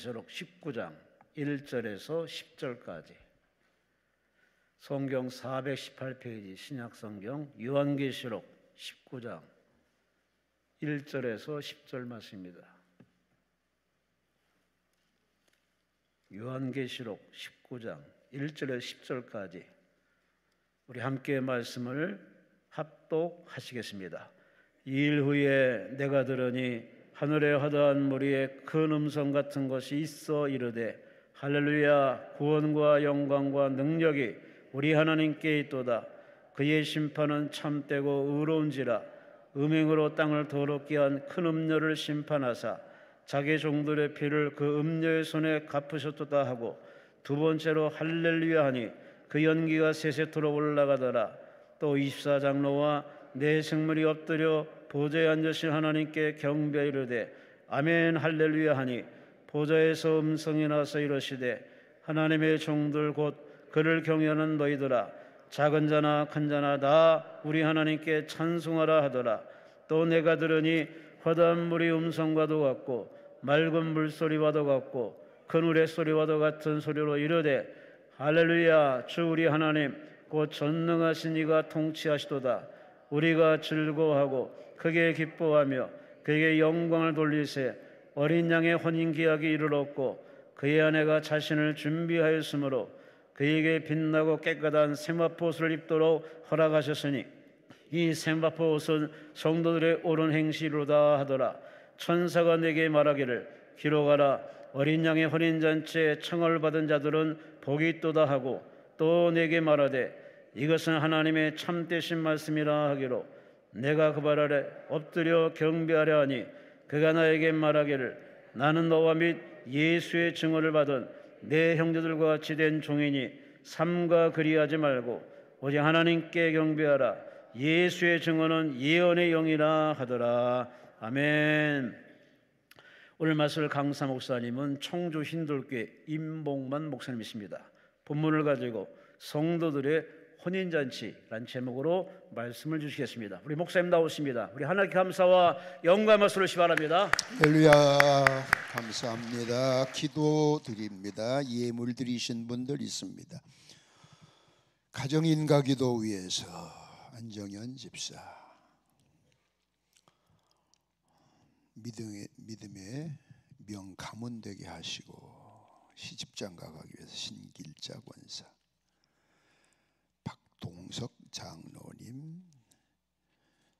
요한계시록 19장 1절에서 10절까지 성경 418페이지 신약 성경 요한계시록 19장 1절에서 10절 말씀입니다. 요한계시록 19장 1절에서 10절까지 우리 함께 말씀을 합독하시겠습니다. 이 일 후에 내가 들으니 하늘에 허다한 무리에 큰 음성 같은 것이 있어 이르되 할렐루야 구원과 영광과 능력이 우리 하나님께 있도다. 그의 심판은 참되고 의로운지라 음행으로 땅을 더럽게 한 큰 음녀를 심판하사 자기 종들의 피를 그 음녀의 손에 갚으셨도다 하고 두 번째로 할렐루야 하니 그 연기가 세세토록 올라가더라. 또 24장로와 내 생물이 엎드려 보좌에 앉으신 하나님께 경배 이르되 아멘 할렐루야 하니 보좌에서 음성이 나서 이르시되 하나님의 종들 곧 그를 경외하는 너희들아 작은 자나 큰 자나 다 우리 하나님께 찬송하라 하더라. 또 내가 들으니 허다한 물이 음성과도 같고 맑은 물소리와도 같고 큰 우레 소리와도 같은 소리로 이르되 할렐루야 주 우리 하나님 곧 전능하신 이가 통치하시도다 우리가 즐거워하고 크게 기뻐하며 그에게 영광을 돌리세 어린 양의 혼인 기약이 이르렀고 그의 아내가 자신을 준비하였으므로 그에게 빛나고 깨끗한 세마포 옷을 입도록 허락하셨으니 이 세마포 옷은 성도들의 옳은 행실로다 하더라. 천사가 내게 말하기를 기록하라. 어린 양의 혼인 잔치에 청을 받은 자들은 복이 있도다 하고 또 내게 말하되 이것은 하나님의 참되신 말씀이라 하기로 내가 그 발 아래 엎드려 경배하려 하니 그가 나에게 말하기를 나는 너와 및 예수의 증언을 받은 내 형제들과 같이 된 종이니 삼가 그리하지 말고 오직 하나님께 경배하라. 예수의 증언은 예언의 영이라 하더라. 아멘. 오늘 말씀을 강사 목사님은 청주 흰돌교회 임봉만 목사님이십니다. 본문을 가지고 성도들의 혼인잔치란 제목으로 말씀을 주시겠습니다. 우리 목사님 나오십니다. 우리 하나님께 감사와 영광 말씀을 시바랍니다. 할렐루야 감사합니다. 기도 드립니다. 예물 드리신 분들 있습니다. 가정 인가 기도 위해서 안정현 집사 믿음의 믿음의 명 가문 되게 하시고 시집장 가 가기 위해서 신길자 권사 동석 장로님,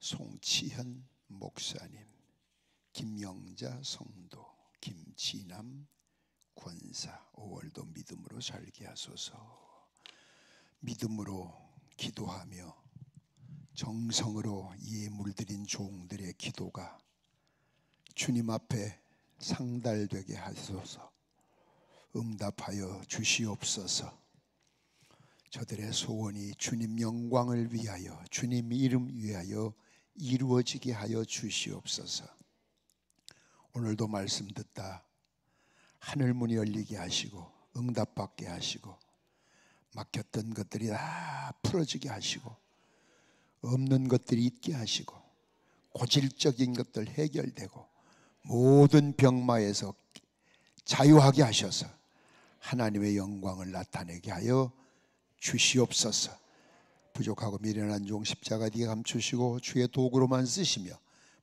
송치현 목사님, 김영자 성도, 김진남 권사 5월도 믿음으로 살게 하소서. 믿음으로 기도하며 정성으로 예물 드린 종들의 기도가 주님 앞에 상달되게 하소서. 응답하여 주시옵소서. 저들의 소원이 주님 영광을 위하여 주님 이름 위하여 이루어지게 하여 주시옵소서. 오늘도 말씀 듣다 하늘 문이 열리게 하시고 응답받게 하시고 막혔던 것들이 다 풀어지게 하시고 없는 것들이 있게 하시고 고질적인 것들 해결되고 모든 병마에서 자유하게 하셔서 하나님의 영광을 나타내게 하여 주시옵소서. 부족하고 미련한 종 십자가 뒤에 감추시고 주의 도구로만 쓰시며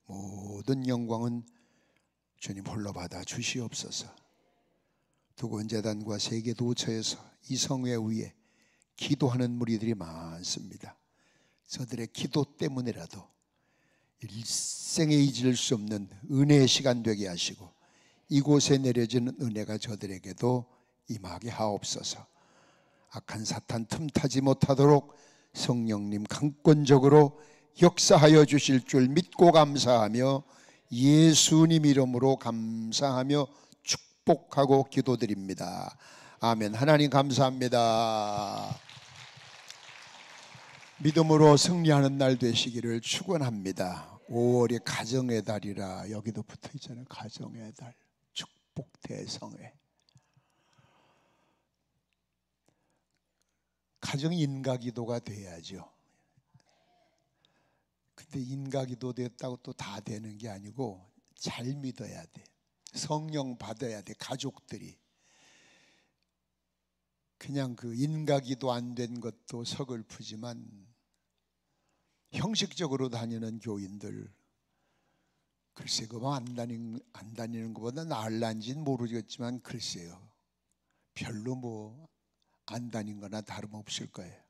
모든 영광은 주님 홀로 받아 주시옵소서. 두건 재단과 세계 도처에서 이 성회 위에 기도하는 무리들이 많습니다. 저들의 기도 때문에라도 일생에 잊을 수 없는 은혜의 시간 되게 하시고 이곳에 내려지는 은혜가 저들에게도 임하게 하옵소서. 악한 사탄 틈타지 못하도록 성령님 강권적으로 역사하여 주실 줄 믿고 감사하며 예수님 이름으로 감사하며 축복하고 기도드립니다. 아멘. 하나님 감사합니다. 믿음으로 승리하는 날 되시기를 축원합니다. 5월이 가정의 달이라 여기도 붙어 있잖아요. 가정의 달. 축복 대성회. 가정 인가기도가 돼야죠. 근데 인가기도 됐다고 또 다 되는 게 아니고 잘 믿어야 돼. 성령 받아야 돼 가족들이 그냥 그 인가기도 안 된 것도 서글프지만 형식적으로 다니는 교인들 글쎄 그만 안 다니는 안 다니는 것보다 나을란지는 모르겠지만 글쎄요 별로 뭐 안 다닌 거나 다름없을 거예요.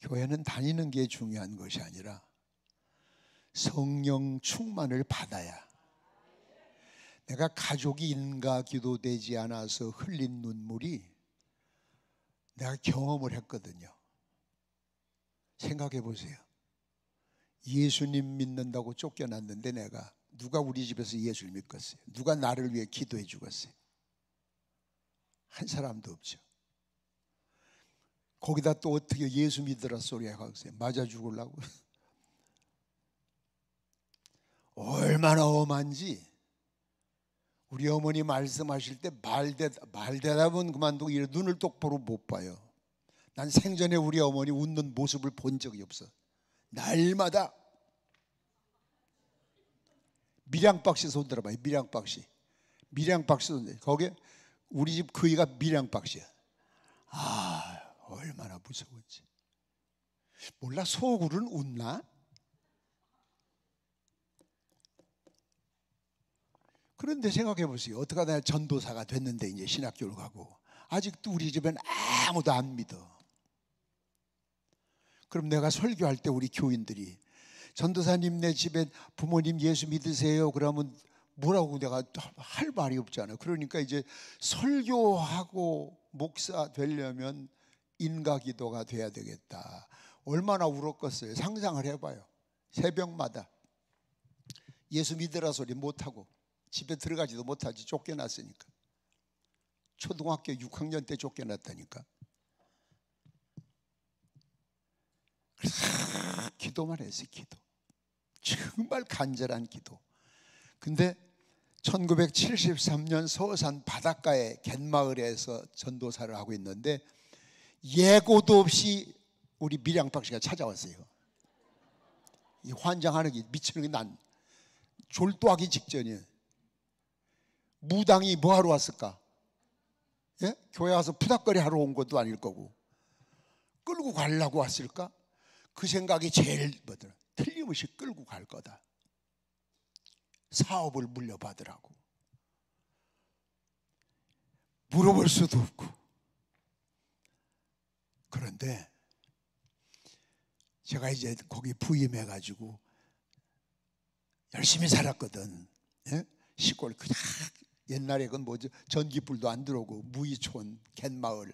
교회는 다니는 게 중요한 것이 아니라 성령 충만을 받아야 내가 가족이 인가 기도되지 않아서 흘린 눈물이 내가 경험을 했거든요. 생각해 보세요. 예수님 믿는다고 쫓겨났는데 내가 누가 우리 집에서 예수를 믿겠어요? 누가 나를 위해 기도해 주겠어요? 한 사람도 없죠. 거기다 또 어떻게 예수 믿으라 소리 하겠어요? 맞아 죽으려고. 얼마나 엄한지 우리 어머니 말씀하실 때 말대, 말대답은 그만두고 이래 눈을 똑바로 못 봐요. 난 생전에 우리 어머니 웃는 모습을 본 적이 없어. 날마다 밀양박씨 손 들어봐요. 밀양박씨. 밀양박씨 손. 거기에 우리 집 그이가 밀양박씨야. 아, 얼마나 무서운지. 몰라 소굴은 웃나? 그런데 생각해 보세요. 어떻게 하다 전도사가 됐는데 이제 신학교를 가고 아직도 우리 집엔 아무도 안 믿어. 그럼 내가 설교할 때 우리 교인들이 전도사님 내 집에 부모님 예수 믿으세요. 그러면 뭐라고 내가 할 말이 없잖아요. 그러니까 이제 설교하고 목사 되려면 인가 기도가 돼야 되겠다. 얼마나 울었겠어요. 상상을 해봐요. 새벽마다 예수 믿으라 소리 못하고 집에 들어가지도 못하지 쫓겨났으니까. 초등학교 6학년 때 쫓겨났다니까. 기도만 했어요, 기도. 정말 간절한 기도. 근데 1973년 서산 바닷가에 갯마을에서 전도사를 하고 있는데 예고도 없이 우리 미량박 씨가 찾아왔어요. 이 환장하는 게 미치는 게 난 졸도하기 직전이에요. 무당이 뭐 하러 왔을까? 예? 교회 와서 푸닥거리 하러 온 것도 아닐 거고 끌고 가려고 왔을까? 그 생각이 제일 뭐더라 틀림없이 끌고 갈 거다. 사업을 물려받으라고. 물어볼 수도 없고. 그런데 제가 이제 거기 부임해가지고 열심히 살았거든. 예? 시골 그냥 옛날에 그건 뭐죠? 전기불도 안 들어오고 무이촌 갯마을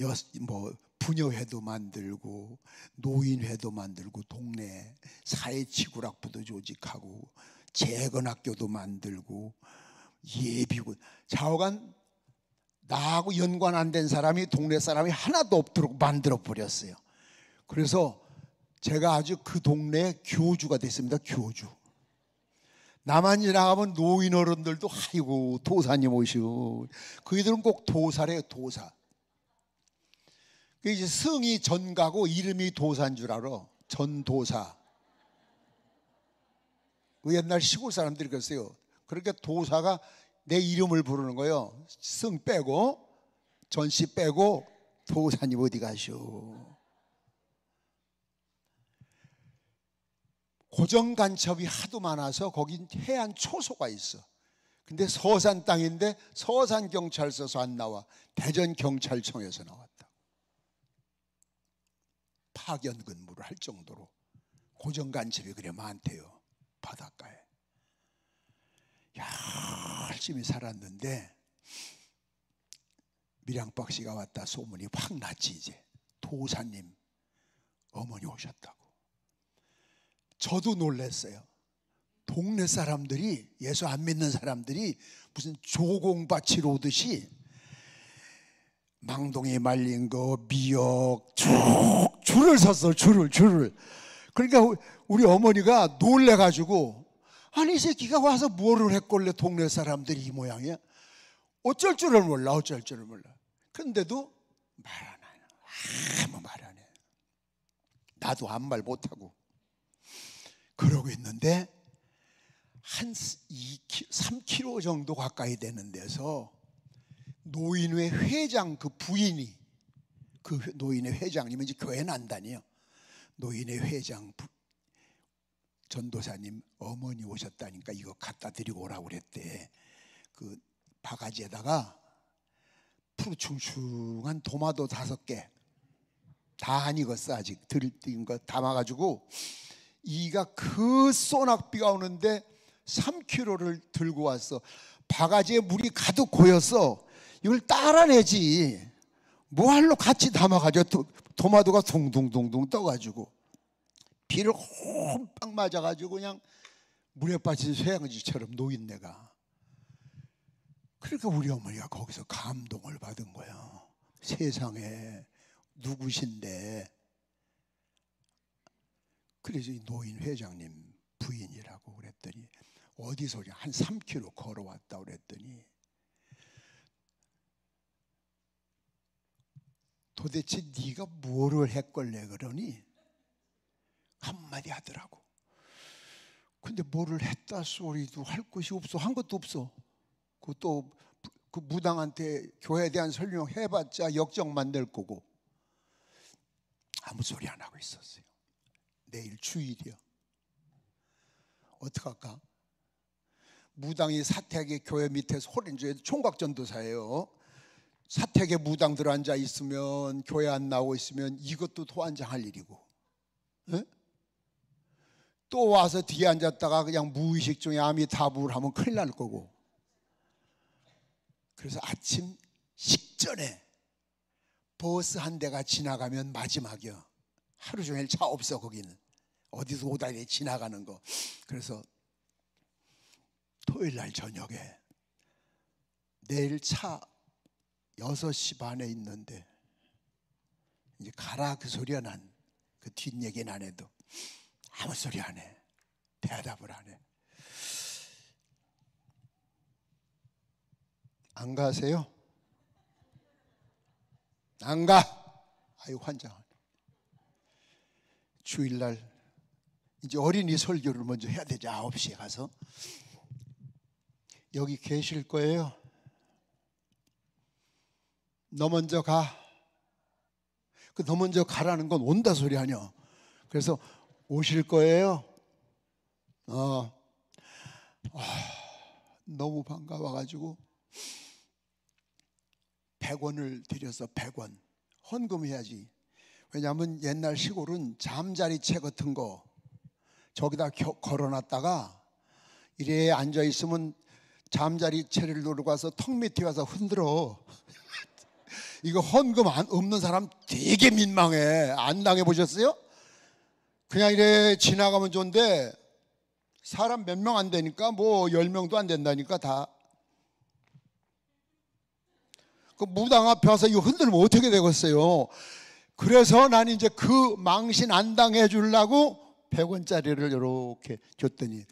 여, 뭐 부녀회도 만들고 노인회도 만들고 동네 사회치구락부도 조직하고 재건학교도 만들고 예비군 좌우간 나하고 연관 안 된 사람이 동네 사람이 하나도 없도록 만들어 버렸어요. 그래서 제가 아주 그 동네 교주가 됐습니다. 교주. 나만 지나가면 노인 어른들도 아이고 도사님 오시오. 그이들은 꼭 도사래요 도사. 그 이제 성이 전가고 이름이 도사인 줄 알아. 전도사. 그 옛날 시골 사람들이 그랬어요. 그러니까 도사가 내 이름을 부르는 거예요. 성 빼고 전씨 빼고 도사님 어디 가시오. 고정 간첩이 하도 많아서 거긴 해안 초소가 있어. 근데 서산 땅인데 서산 경찰서에서 안 나와. 대전 경찰청에서 나왔다. 파견 근무를 할 정도로 고정 간첩이 그래 많대요. 바닷가에. 열심히 살았는데 밀양박 씨가 왔다 소문이 확 났지 이제 도사님 어머니 오셨다고. 저도 놀랐어요. 동네 사람들이 예수 안 믿는 사람들이 무슨 조공바치로 오듯이 망동에 말린 거 미역 쭉 줄을 섰어 줄을 줄을. 그러니까 우리 어머니가 놀래가지고 아니 이 새끼가 와서 뭐를 했걸래 동네 사람들이 이 모양이야 어쩔 줄을 몰라 어쩔 줄을 몰라. 근데도 말안 해요 아무 말 안 해. 나도 아무 말 못하고. 그러고 있는데 한 2, 3km 정도 가까이 되는 데서 노인회 회장 그 부인이 그 노인회 회장님은 이제 교회 난단이요. 노인회 회장 부, 전도사님 어머니 오셨다니까 이거 갖다 드리고 오라고 그랬대. 그 바가지에다가 푸르충충한 도마도 다섯 개. 다 안 익었어 아직 들뜬 거 담아가지고 이가 그 소낙비가 오는데 3kg를 들고 왔어. 바가지에 물이 가득 고였어. 이걸 따라내지. 뭐할로 같이 담아가지고 도마도가 동동동동 떠가지고 비를 홈빵 맞아가지고 그냥 물에 빠진 쇠양지처럼 노인네가 그러니까 우리 어머니가 거기서 감동을 받은 거야. 세상에 누구신데 그래서 이 노인 회장님 부인이라고 그랬더니 어디서 한 3km 걸어왔다 그랬더니 도대체 네가 뭐를 했걸래 그러니 한마디 하더라고. 근데 뭐를 했다 소리도 할 것이 없어 한 것도 없어. 그또 그 무당한테 교회에 대한 설명 해봤자 역정만 낼 거고 아무 소리 안 하고 있었어요. 내일 주일이야. 어떡할까? 무당이 사택의 교회 밑에서 호린주에 총각전도사예요. 사택에 무당들 앉아 있으면 교회 안 나오고 있으면 이것도 도안장할 일이고 에? 또 와서 뒤에 앉았다가 그냥 무의식 중에 아미타불 하면 큰일 날 거고. 그래서 아침 식전에 버스 한 대가 지나가면 마지막이야. 하루 종일 차 없어 거기는. 어디서 오다리 지나가는 거. 그래서 토요일 날 저녁에 내일 차 6시 반에 있는데 이제 가라 그 소리가 난 그 뒷얘기는 안 해도 아무 소리 안 해. 대답을 안 해. 안 가세요? 안 가. 아유 환장하네. 주일날 이제 어린이 설교를 먼저 해야 되죠. 9시에 가서. 여기 계실 거예요. 너 먼저 가. 그 너 먼저 가라는 건 온다 소리 아니야. 그래서 오실 거예요. 어. 아, 너무 반가워가지고 100원을 드려서 100원 헌금해야지. 왜냐하면 옛날 시골은 잠자리 채 같은 거 저기다 걸어놨다가 이래 앉아 있으면 잠자리 채를 누르고 가서 턱 밑에 가서 흔들어. 이거 헌금 안, 없는 사람 되게 민망해. 안 당해 보셨어요? 그냥 이래 지나가면 좋은데 사람 몇 명 안 되니까 뭐열 명도 안 된다니까 다. 그 무당 앞에 와서 이거 흔들면 어떻게 되겠어요? 그래서 난 이제 그 망신 안 당해 주려고 100원짜리를 이렇게 줬더니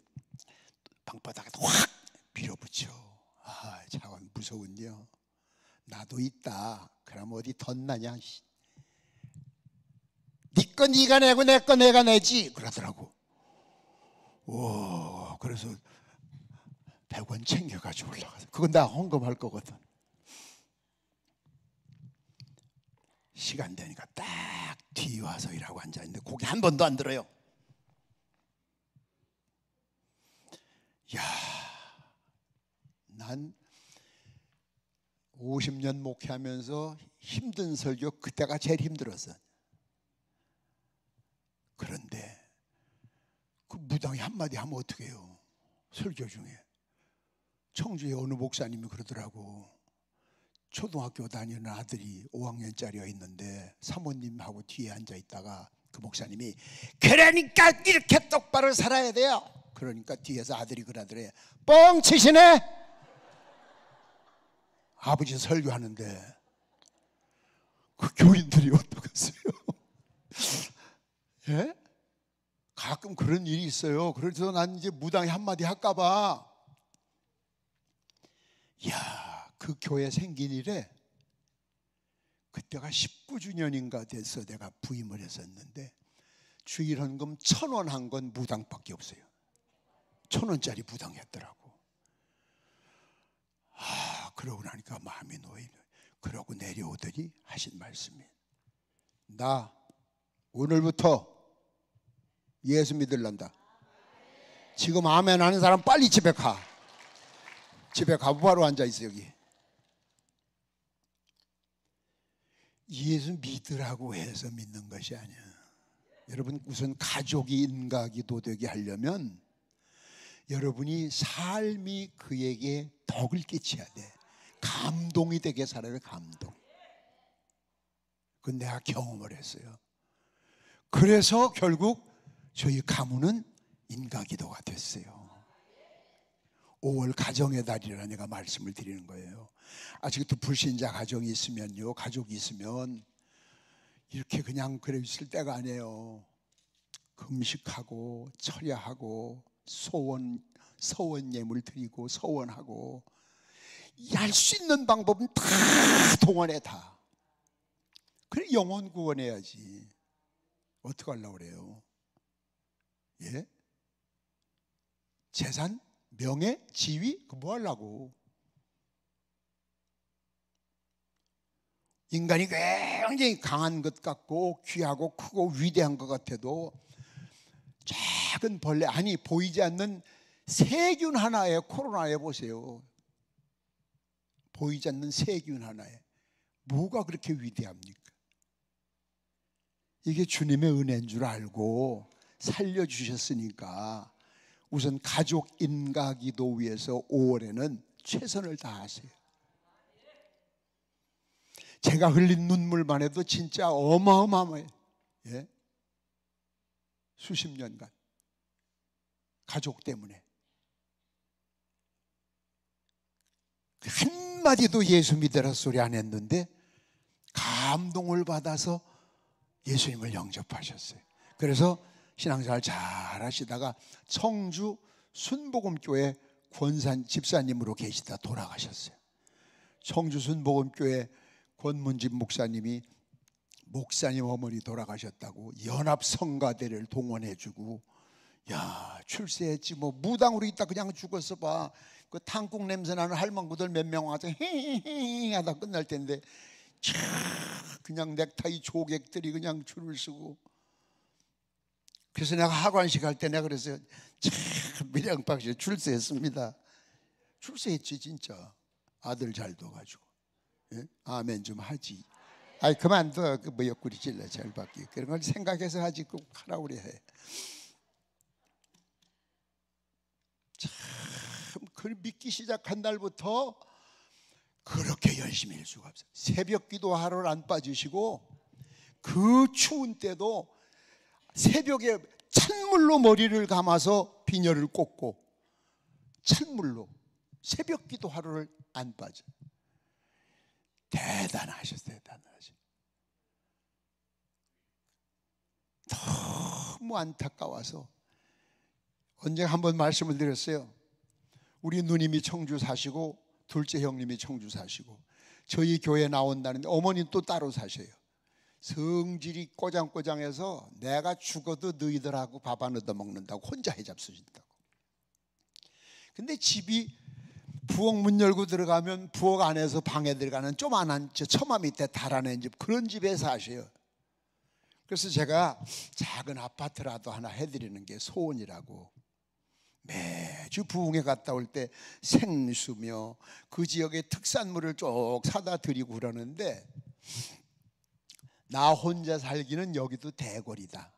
방바닥에 확 밀어붙여. 아, 차원 무서운요. 나도 있다. 그럼 어디 덧나냐? 니거 니가 내고 내 거 내가 내지 그러더라고. 오, 그래서 100원 챙겨가지고 올라가서 그건 나 헌금할 거거든. 시간 되니까 딱 뒤 와서 일하고 앉아 있는데 고개 한 번도 안 들어요. 야, 난 50년 목회하면서 힘든 설교 그때가 제일 힘들었어. 그런데 그 무당이 한마디 하면 어떻게 해요? 설교 중에 청주에 어느 목사님이 그러더라고. 초등학교 다니는 아들이 5학년짜리가 있는데 사모님하고 뒤에 앉아 있다가 그 목사님이 그러니까 이렇게 똑바로 살아야 돼요. 그러니까 뒤에서 아들이 그러더래. 뻥 치시네. 아버지 설교하는데 그 교인들이 어떡하세요? 예? 가끔 그런 일이 있어요. 그래서 난 이제 무당이 한마디 할까봐. 야, 그 교회 생긴 일에 그때가 19주년인가 돼서 내가 부임을 했었는데 주일 헌금 천 원 한 건 무당밖에 없어요. 천 원짜리 부당했더라고. 아, 그러고 나니까 마음이 놓이네. 그러고 내려오더니 하신 말씀이 나 오늘부터 예수 믿을란다. 지금 아멘 하는 사람 빨리 집에 가. 집에 가고 바로 앉아 있어 여기. 예수 믿으라고 해서 믿는 것이 아니야. 여러분 우선 가족이 인가기도 되게 하려면 여러분이 삶이 그에게 덕을 끼쳐야 돼. 감동이 되게 살아야 돼, 감동. 그건 내가 경험을 했어요. 그래서 결국 저희 가문은 인가기도가 됐어요. 5월 가정의 달이라 내가 말씀을 드리는 거예요. 아직도 불신자 가정이 있으면요, 가족이 있으면 이렇게 그냥 그래 있을 때가 아니에요. 금식하고 철야하고 소원 서원 예물 드리고 서원하고 할 수 있는 방법은 다 동원해 다. 그래 영혼 구원해야지. 어떻게 하려고 그래요? 예? 재산, 명예, 지위 그뭐 하려고? 인간이 굉장히 강한 것 같고 귀하고 크고 위대한 것 같아도 작은 벌레 아니 보이지 않는 세균 하나에 코로나에 보세요. 보이지 않는 세균 하나에 뭐가 그렇게 위대합니까? 이게 주님의 은혜인 줄 알고 살려 주셨으니까 우선 가족 인가 기도 위해서 5월에는 최선을 다하세요. 제가 흘린 눈물만 해도 진짜 어마어마해요. 예? 수십 년간 가족 때문에 한마디도 예수 믿으라 소리 안 했는데 감동을 받아서 예수님을 영접하셨어요. 그래서 신앙생활 잘 하시다가 청주 순복음교회 권산 집사님으로 계시다 돌아가셨어요. 청주 순복음교회 권문집 목사님이 목사님 어머니 돌아가셨다고 연합 성가대를 동원해주고 야 출세했지. 뭐 무당으로 있다 그냥 죽었어 봐 그 탕국 냄새 나는 할망구들 몇 명 와서 헤헤헤 하다 끝날 텐데 차 그냥 넥타이 조객들이 그냥 줄을 서고. 그래서 내가 하관식 할 때 내가 그랬어요 참 미량박 씨 출세했습니다. 출세했지 진짜. 아들 잘 둬가지고. 예? 아멘 좀 하지 아이 그만둬 그 뭐 옆구리 찔러 잘 받기 그런 걸 생각해서 하지 꼭 하라고 그래 참 그걸 믿기 시작한 날부터 그렇게 열심히 할 수가 없어요. 새벽 기도 하루를 안 빠지시고 그 추운 때도 새벽에 찬물로 머리를 감아서 비녀를 꽂고 찬물로 새벽 기도 하루를 안 빠져. 대단하셨어요, 대단하셨어요. 너무 안타까워서 언제 한번 말씀을 드렸어요. 우리 누님이 청주 사시고 둘째 형님이 청주 사시고 저희 교회 나온다는데 어머니는 또 따로 사셔요. 성질이 꼬장꼬장해서 내가 죽어도 너희들하고 밥 안 얻어 먹는다고 혼자 해잡수신다고. 근데 집이 부엌 문 열고 들어가면 부엌 안에서 방에 들어가는 조만한 저 처마 밑에 달아낸 집 그런 집에 사셔요. 그래서 제가 작은 아파트라도 하나 해드리는 게 소원이라고 매주 부흥에 갔다 올 때 생수며 그 지역의 특산물을 쭉 사다 드리고 그러는데 나 혼자 살기는 여기도 대궐이다.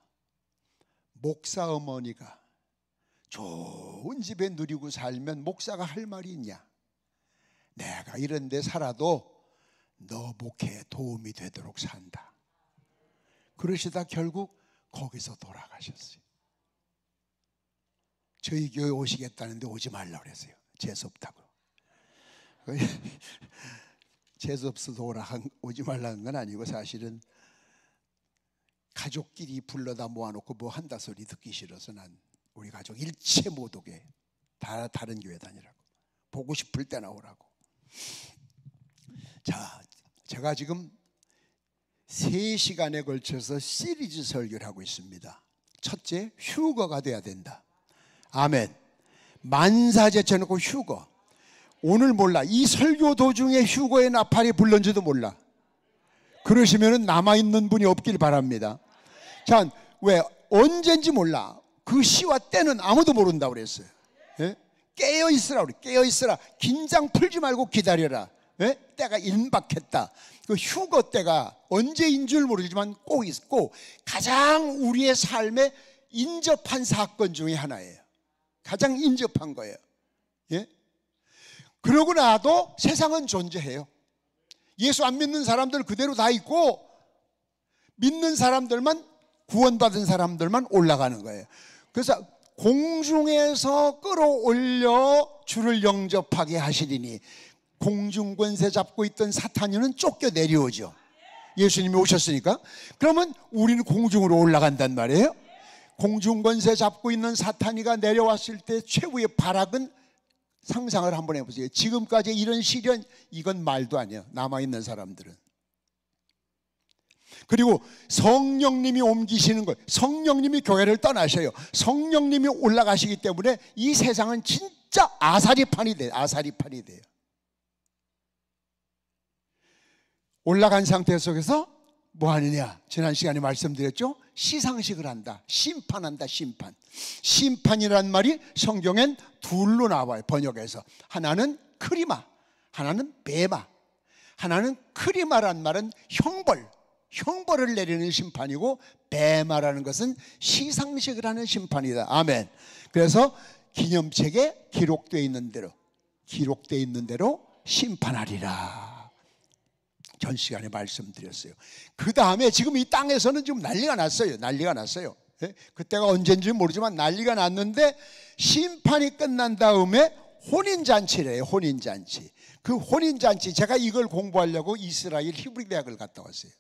목사 어머니가 좋은 집에 누리고 살면 목사가 할 말이 있냐? 내가 이런 데 살아도 너 목회에 도움이 되도록 산다. 그러시다 결국 거기서 돌아가셨어요. 저희 교회 오시겠다는데 오지 말라 그랬어요. 재수 없다고. 재수 없어서 오라 오지 말라는 건 아니고 사실은 가족끼리 불러다 모아놓고 뭐 한다 소리 듣기 싫어서 난 우리 가족 일체 못 오게 다 다른 교회 다니라고 보고 싶을 때 나 오라고. 자, 제가 지금 세 시간에 걸쳐서 시리즈 설교를 하고 있습니다. 첫째, 휴거가 돼야 된다. 아멘. 만사 제 쳐놓고 휴거. 오늘 몰라. 이 설교 도중에 휴거의 나팔이 불른지도 몰라. 그러시면은 남아있는 분이 없길 바랍니다. 자, 왜? 언젠지 몰라. 그 시와 때는 아무도 모른다고 그랬어요. 예? 깨어 있으라 우리 깨어 있으라. 긴장 풀지 말고 기다려라. 예? 때가 임박했다. 그 휴거 때가 언제인 줄 모르지만 꼭 있고 가장 우리의 삶에 인접한 사건 중에 하나예요. 가장 인접한 거예요. 예? 그러고 나도 세상은 존재해요. 예수 안 믿는 사람들 그대로 다 있고 믿는 사람들만 구원받은 사람들만 올라가는 거예요. 그래서 공중에서 끌어올려 주를 영접하게 하시리니 공중 권세 잡고 있던 사탄이는 쫓겨 내려오죠. 예수님이 오셨으니까. 그러면 우리는 공중으로 올라간단 말이에요. 공중 권세 잡고 있는 사탄이가 내려왔을 때 최후의 발악은 상상을 한번 해보세요. 지금까지 이런 시련 이건 말도 아니야. 남아 있는 사람들은. 그리고 성령님이 옮기시는 것, 성령님이 교회를 떠나셔요. 성령님이 올라가시기 때문에 이 세상은 진짜 아사리판이 돼요. 아사리판이 돼요. 올라간 상태 속에서 뭐 하느냐? 지난 시간에 말씀드렸죠? 시상식을 한다. 심판한다, 심판. 심판이란 말이 성경엔 둘로 나와요, 번역에서. 하나는 크리마, 하나는 베마. 하나는 크리마란 말은 형벌, 형벌을 내리는 심판이고 베마라는 것은 시상식을 하는 심판이다. 아멘. 그래서 기념책에 기록되어 있는 대로 기록되어 있는 대로 심판하리라. 전 시간에 말씀드렸어요. 그 다음에 지금 이 땅에서는 지금 난리가 났어요. 난리가 났어요. 예? 그때가 언젠지 모르지만 난리가 났는데 심판이 끝난 다음에 혼인잔치래요. 혼인잔치. 그 혼인잔치 제가 이걸 공부하려고 이스라엘 히브리 대학을 갔다 왔어요.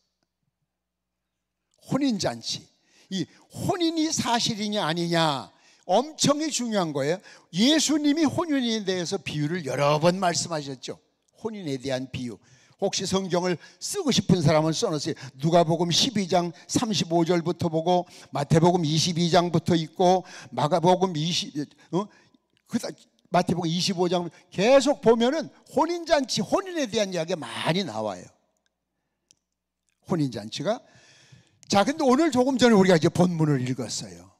혼인잔치. 이 혼인이 사실이냐 아니냐 엄청이 중요한 거예요. 예수님이 혼인에 대해서 비유를 여러 번 말씀하셨죠. 혼인에 대한 비유. 혹시 성경을 쓰고 싶은 사람은 써놓으세요. 누가복음 12장 35절부터 보고 마태복음 22장부터 있고 마가복음 20 어? 그 마태복음 25장 계속 보면은 혼인 잔치, 혼인에 대한 이야기가 많이 나와요. 혼인 잔치가 자, 근데 오늘 조금 전에 우리가 이제 본문을 읽었어요.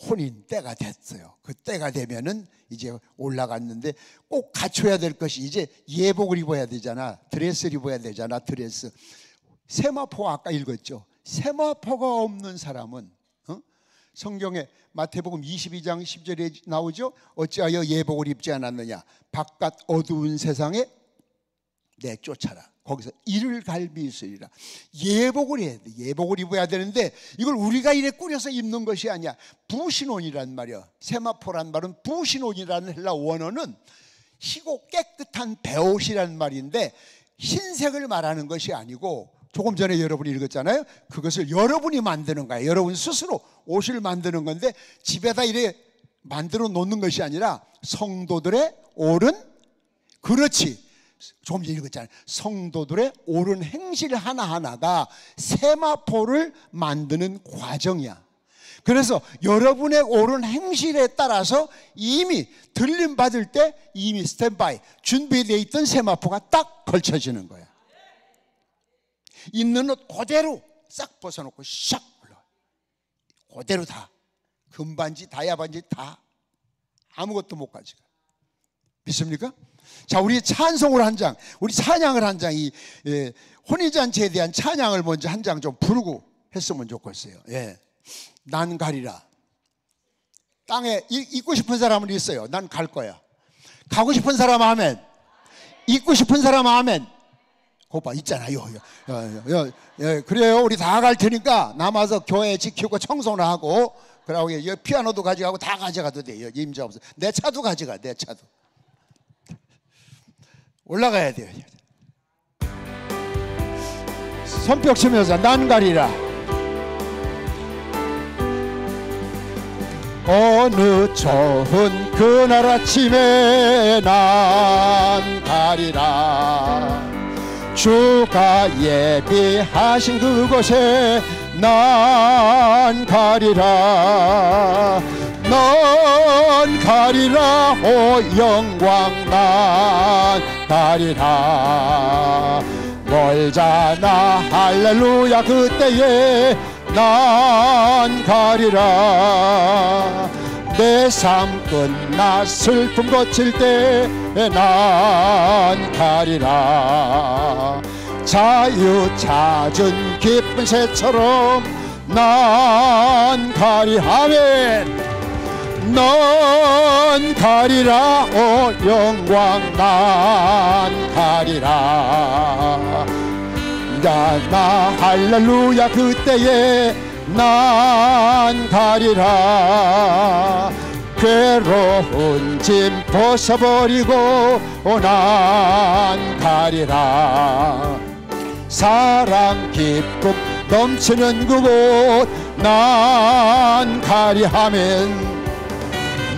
혼인 때가 됐어요. 그 때가 되면은 이제 올라갔는데 꼭 갖춰야 될 것이 이제 예복을 입어야 되잖아. 드레스를 입어야 되잖아. 드레스. 세마포 아까 읽었죠. 세마포가 없는 사람은 어? 성경에 마태복음 22장 10절에 나오죠. 어찌하여 예복을 입지 않았느냐? 바깥 어두운 세상에 내쫓아라. 거기서 이를 갈비 있으리라. 예복을 해야 돼. 예복을 입어야 되는데 이걸 우리가 이래 꾸려서 입는 것이 아니야. 부신온이란 말이야. 세마포란 말은 부신온이라는 헬라 원어는 희고 깨끗한 배옷이란 말인데 흰색을 말하는 것이 아니고 조금 전에 여러분이 읽었잖아요. 그것을 여러분이 만드는 거예요. 여러분 스스로 옷을 만드는 건데 집에다 이래 만들어 놓는 것이 아니라 성도들의 옳은 그렇지 조금 전에 읽었잖아요. 성도들의 옳은 행실 하나하나가 세마포를 만드는 과정이야. 그래서 여러분의 옳은 행실에 따라서 이미 들림 받을 때 이미 스탠바이 준비되어 있던 세마포가 딱 걸쳐지는 거야. 있는 옷 그대로 싹 벗어놓고 샥 올라. 그대로 다 금반지 다야 반지 다 아무것도 못 가져가. 믿습니까? 자, 우리 찬송을 한 장, 우리 찬양을 한 장, 이 예, 혼인잔치에 대한 찬양을 먼저 한 장 좀 부르고 했으면 좋겠어요. 예. 난 가리라. 땅에 있고 싶은 사람은 있어요. 난 갈 거야. 가고 싶은 사람 아멘. 있고 싶은 사람 아멘. 거봐 있잖아요. 야, 야, 야, 그래요. 우리 다 갈 테니까 남아서 교회 지키고 청소를 하고 그러고 피아노도 가져가고 다 가져가도 돼요. 임자 없어. 내 차도 가져가. 내 차도. 올라가야 돼요. 손뼉 치면서 난 가리라. 어느 좋은 그날 아침에 난 가리라. 주가 예비하신 그곳에 난 가리라. 넌 가리라 오 영광 난 가리라. 멀잖아 할렐루야 그때에 난 가리라. 내 삶 끝나 슬픔 거칠 때에 난 가리라. 자유 찾은 기쁜 새처럼 난 가리 아멘 넌 가리라 오 영광 난 가리라. 나나 할렐루야 그때에 난 가리라. 괴로운 짐 벗어버리고 난 가리라. 사랑 기쁨 넘치는 그곳 난 가리하면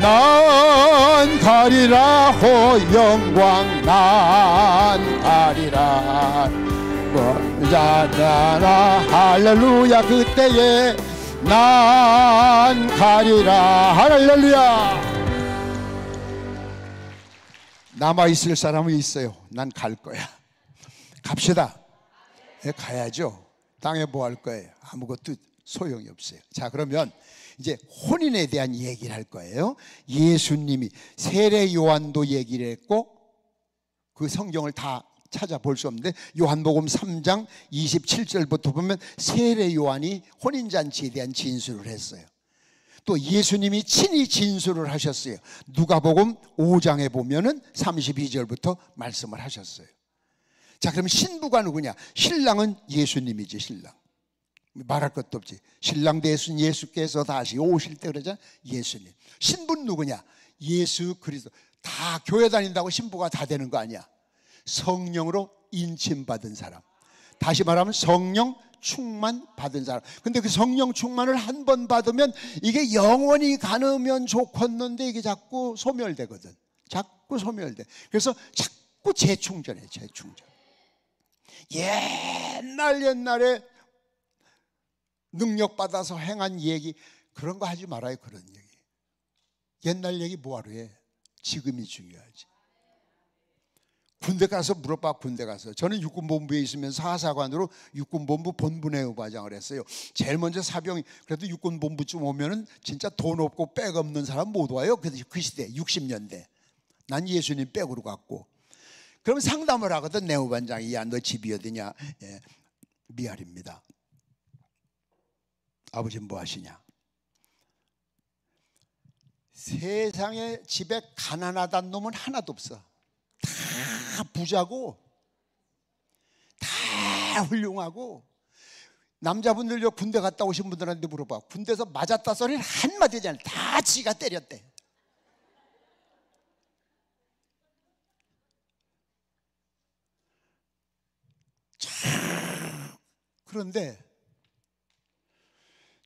난 가리라 호 영광 난 가리라 자나라 할렐루야 그때에 난 가리라 할렐루야 남아 있을 사람은 있어요. 난 갈 거야. 갑시다. 예, 가야죠. 땅에 뭐 할 거예요? 아무것도 소용이 없어요. 자, 그러면 이제 혼인에 대한 얘기를 할 거예요. 예수님이 세례 요한도 얘기를 했고 그 성경을 다 찾아볼 수 없는데 요한복음 3장 27절부터 보면 세례 요한이 혼인 잔치에 대한 진술을 했어요. 또 예수님이 친히 진술을 하셨어요. 누가복음 5장에 보면은 32절부터 말씀을 하셨어요. 자, 그럼 신부가 누구냐? 신랑은 예수님이지, 신랑. 말할 것도 없지. 신랑 대신 예수께서 다시 오실 때 그러잖아. 예수님. 신부는 누구냐? 예수 그리스도. 다 교회 다닌다고 신부가 다 되는 거 아니야. 성령으로 인침받은 사람. 다시 말하면 성령 충만 받은 사람. 근데 그 성령 충만을 한 번 받으면 이게 영원히 가능면 좋겠는데 이게 자꾸 소멸되거든. 자꾸 소멸돼. 그래서 자꾸 재충전해, 재충전. 옛날 옛날에 능력 받아서 행한 얘기. 그런 거 하지 말아요 그런 얘기. 옛날 얘기 뭐하러 해? 지금이 중요하지. 군대 가서 물어봐 군대 가서. 저는 육군본부에 있으면서 하사관으로 육군본부 본부내후과장을 했어요. 제일 먼저 사병이 그래도 육군본부쯤 오면은 진짜 돈 없고 백 없는 사람 못 와요. 그, 그 시대 60년대. 난 예수님 백으로 갔고. 그럼 상담을 하거든 내후반장이. 야너 집이 어디냐? 예, 미알입니다 아버지는 뭐 하시냐? 세상에 집에 가난하다는 놈은 하나도 없어. 다 부자고 다 훌륭하고 남자분들 요 군대 갔다 오신 분들한테 물어봐. 군대에서 맞았다 소리는 한마디 하지 않아 다 지가 때렸대. 참 그런데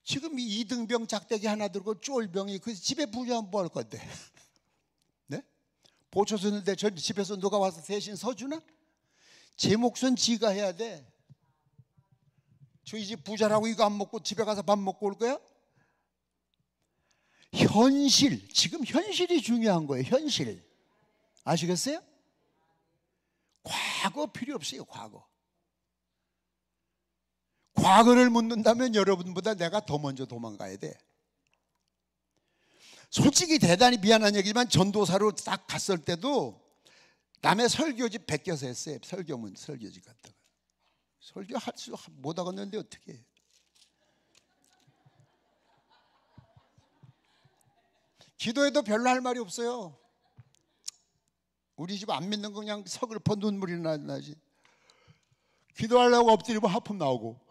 지금 이 이등병 작대기 하나 들고 쫄병이 그 집에 부자면 뭐할 건데 네? 보초 줬는데 저 집에서 누가 와서 대신 서주나? 제 몫은 지가 해야 돼 저희 집 부자라고 이거 안 먹고 집에 가서 밥 먹고 올 거야? 현실 지금 현실이 중요한 거예요 현실 아시겠어요? 과거 필요 없어요 과거 과거를 묻는다면 여러분보다 내가 더 먼저 도망가야 돼. 솔직히 대단히 미안한 얘기지만 전도사로 딱 갔을 때도 남의 설교집 베껴서 했어요. 설교문 설교집 갔다가 설교 할 수 못 하겠는데 어떻게? 해. 기도해도 별로 할 말이 없어요. 우리 집 안 믿는 거 그냥 서글퍼 눈물이 나지. 기도하려고 엎드리면 하품 나오고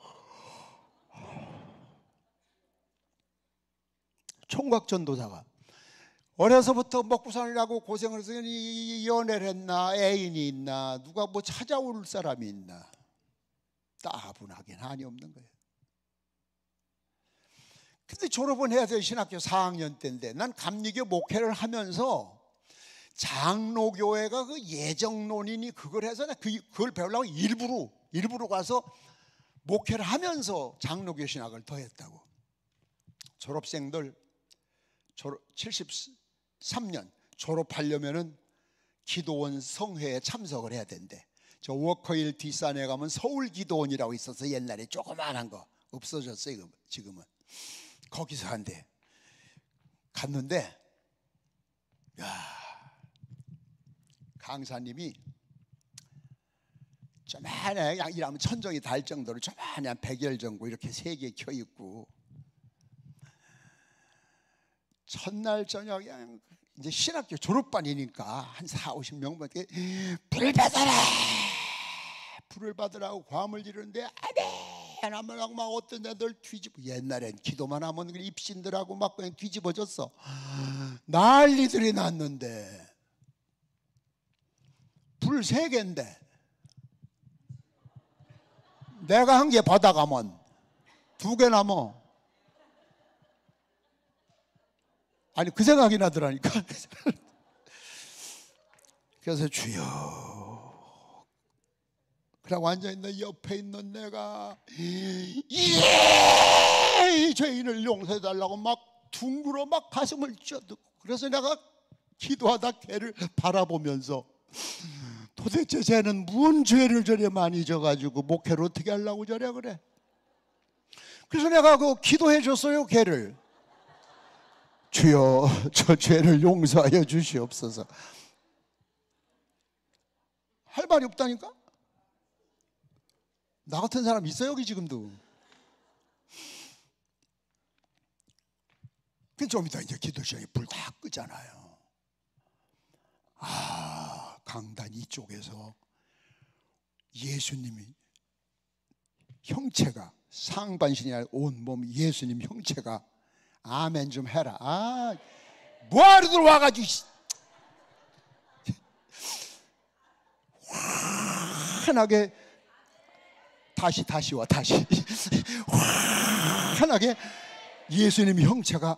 총각 전도사가 어려서부터 먹고 살려고 고생을 해서 연애를 했나 애인이 있나 누가 뭐 찾아올 사람이 있나. 따분하긴 한이 없는 거예요. 근데 졸업은 해야 돼 신학교 4학년 때인데. 난 감리교 목회를 하면서 장로교회가 그 예정론이니 그걸 해서 그, 그걸 배우려고 일부러 일부러 가서 목회를 하면서 장로교 신학을 더 했다고. 졸업생들 졸업 73년 졸업하려면은 기도원 성회에 참석을 해야 된대. 저 워커힐 뒷산에 가면 서울 기도원이라고 있어서 옛날에 조그만한 거 없어졌어 요 지금은. 거기서 한대. 갔는데 야 강사님이 조만해. 일하면 천정이 달 정도로 조만해. 한 100열 정도 이렇게 세 개 켜 있고 첫날 저녁에 이제 신학교 졸업반이니까 한 4, 50명밖에 불 받아라! 불을 받으라고 과음을 지르는데 아멘 하면 막 어떤 애들 뒤집어. 옛날엔 기도만 하면 입신들하고 막 그냥 뒤집어졌어. 난리들이 났는데. 불 세 개인데. 내가 한 개 받아가면 두 개 남어 아니 그 생각이 나더라니까. 그래서 주여 그러고 앉아 있는 옆에 있는 내가 예 죄인을 용서해 달라고 막 둥그러 막 가슴을 쪄듣고 그래서 내가 기도하다 걔를 바라보면서 도대체 쟤는 무슨 죄를 저래 많이 져가지고 목회를 어떻게 하려고 저래 그래. 그래서 내가 그 기도해 줬어요 걔를 주여 저 죄를 용서하여 주시옵소서. 할 말이 없다니까? 나 같은 사람 있어요 여기 지금도. 그좀 이따 이제 기도 시간에 불 다 끄잖아요. 아 강단 이쪽에서 예수님이 형체가 상반신이 아니라 온 몸 예수님 형체가 아멘 좀 해라. 아, 뭐하러들 와가지고 환하게 다시 다시 와 다시 환하게 예수님 형체가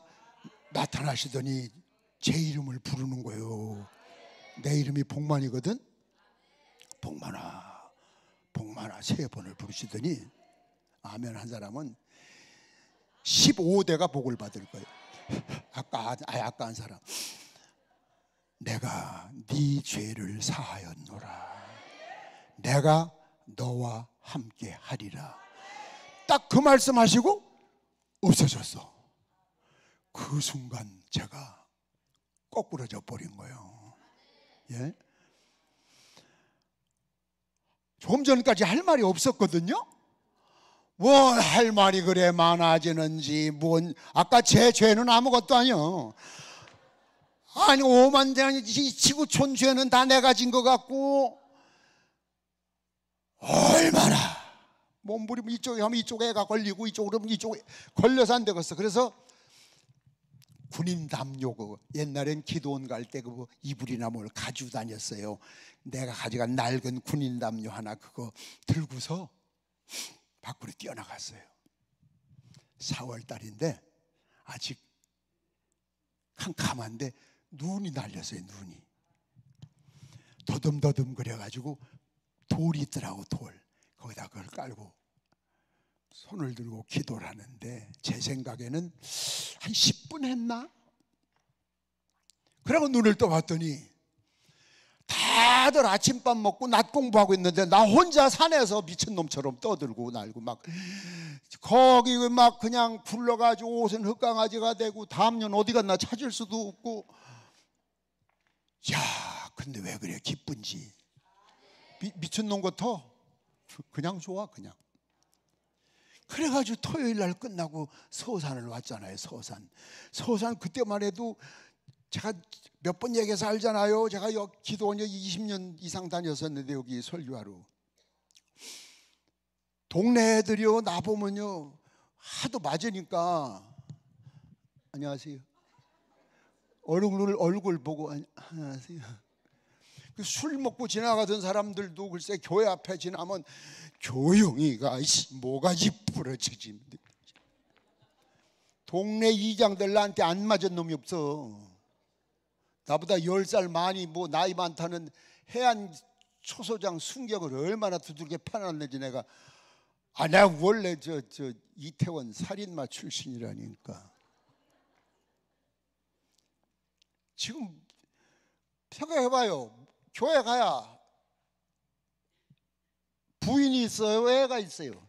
나타나시더니 제 이름을 부르는 거예요. 내 이름이 복만이거든. 복만아, 복만아 세 번을 부르시더니 아멘 한 사람은 15대가 복을 받을 거예요. 아까 아 아까 한 사람. 내가 네 죄를 사하였노라. 내가 너와 함께 하리라. 딱 그 말씀하시고 없어졌어. 그 순간 제가 거꾸러져 버린 거예요. 예? 좀 전까지 할 말이 없었거든요. 뭘 할 말이 그래 많아지는지 뭔 아까 제 죄는 아무것도 아니요. 아니 오만 대한 지구촌 죄는 다 내가 진 것 같고 얼마나 몸부림 이쪽에 하면 이쪽 애가 걸리고 이쪽으로 하면 이쪽에 걸려서 안 되겠어. 그래서 군인 담요 그 옛날엔 기도원 갈 때 그 이불이나 뭘 가지고 다녔어요. 내가 가져간 낡은 군인 담요 하나 그거 들고서 밖으로 뛰어나갔어요. 4월 달인데 아직 캄캄한데 눈이 날렸어요. 눈이 더듬더듬 그래가지고 돌이 있더라고 돌 거기다 그걸 깔고 손을 들고 기도를 하는데 제 생각에는 한 10분 했나? 그러고 눈을 떠봤더니 다들 아침밥 먹고 낮 공부하고 있는데 나 혼자 산에서 미친놈처럼 떠들고 날고 막 거기 막 그냥 굴러가지고 옷은 흙강아지가 되고 다음 년 어디 갔나 찾을 수도 없고. 야 근데 왜 그래? 기쁜지. 미, 미친놈 같아. 그냥 좋아 그냥. 그래가지고 토요일 날 끝나고 서산을 왔잖아요 서산. 서산 그때만 해도 제가 몇 번 얘기해서 알잖아요. 제가 여 기도원 여 20년 이상 다녔었는데 여기 설교하러 동네 애들이요 나 보면요 하도 맞으니까 안녕하세요. 얼굴을 얼굴 보고 안녕하세요. 그술 먹고 지나가던 사람들도 글쎄 교회 앞에 지나면 조용히가 뭐가지 부러지지. 동네 이장들 나한테 안 맞은 놈이 없어. 나보다 열 살 많이 뭐 나이 많다는 해안 초소장 순경을 얼마나 두들겨 패놨는지 내가 아 내가 원래 저 저 이태원 살인마 출신이라니까 지금 생각해봐요. 교회 가야 부인이 있어요, 애가 있어요.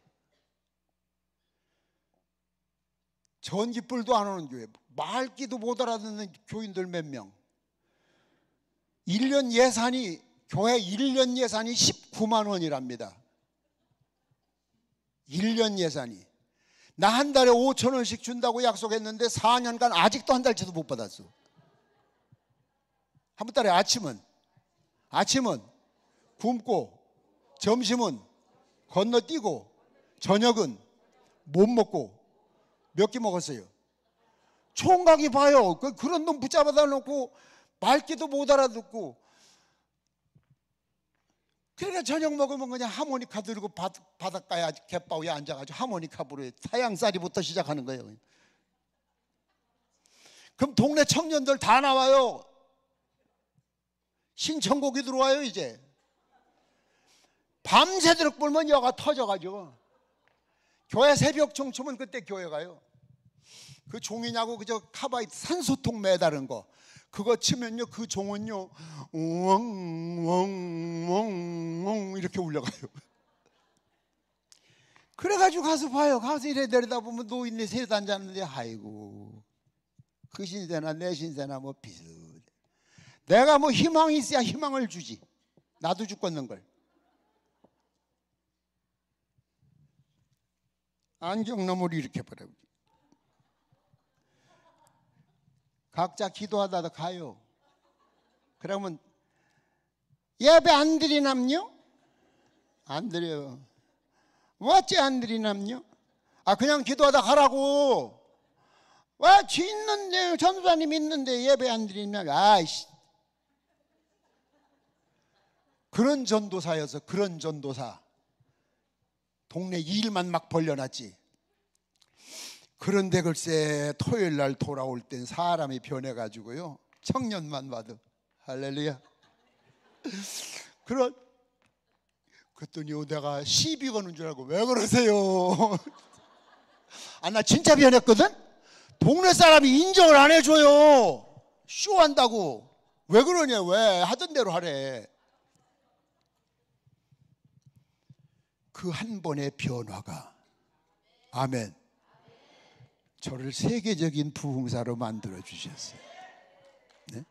전기불도 안 오는 교회, 말기도 못 알아듣는 교인들 몇 명. 1년 예산이 교회 1년 예산이 19만 원이랍니다. 1년 예산이. 나 한 달에 5천 원씩 준다고 약속했는데 4년간 아직도 한 달치도 못 받았어. 한 달에 아침은 아침은 굶고 점심은 건너뛰고 저녁은 못 먹고 몇 끼 먹었어요. 총각이 봐요. 그 그런 놈 붙잡아다 놓고 말기도 못 알아듣고 그러니까 저녁 먹으면 그냥 하모니카 들고 바, 바닷가에 갯바위에 앉아가지고 하모니카 부르요 타양살이부터 시작하는 거예요. 그럼 동네 청년들 다 나와요. 신청곡이 들어와요 이제. 밤새도록 불면 여가 터져가지고 교회 새벽 청초면 그때 교회 가요. 그 종이냐고 그저 카바이트 산소통 매다른 거 그거 치면요 그 종은요 웅웅웅웅 이렇게 울려가요. 그래가지고 가서 봐요. 가서 이래 내리다 보면 노인네 세례 앉았는데 아이고 그 신세나 내 신세나 뭐 비슷해. 내가 뭐 희망이 있어야 희망을 주지. 나도 죽겠는 걸. 안경너머리 이렇게 버려. 각자 기도하다가 가요. 그러면 예배 안 드리남요? 안 드려요. 어째 안 드리남요? 아 그냥 기도하다 가라고. 와쥐 있는데 전도사님 있는데 예배 안 드리면 아이씨. 그런 전도사여서 그런 전도사. 동네 일만 막 벌려놨지. 그런데 글쎄 토요일 날 돌아올 땐 사람이 변해가지고요. 청년만 봐도 할렐루야. 그런 그랬더니 내가 시비 거는 줄 알고 왜 그러세요? 아 나 진짜 변했거든. 동네 사람이 인정을 안 해줘요. 쇼한다고 왜 그러냐 왜 하던 대로 하래. 그 한 번의 변화가 아멘. 저를 세계적인 부흥사로 만들어 주셨어요. 네?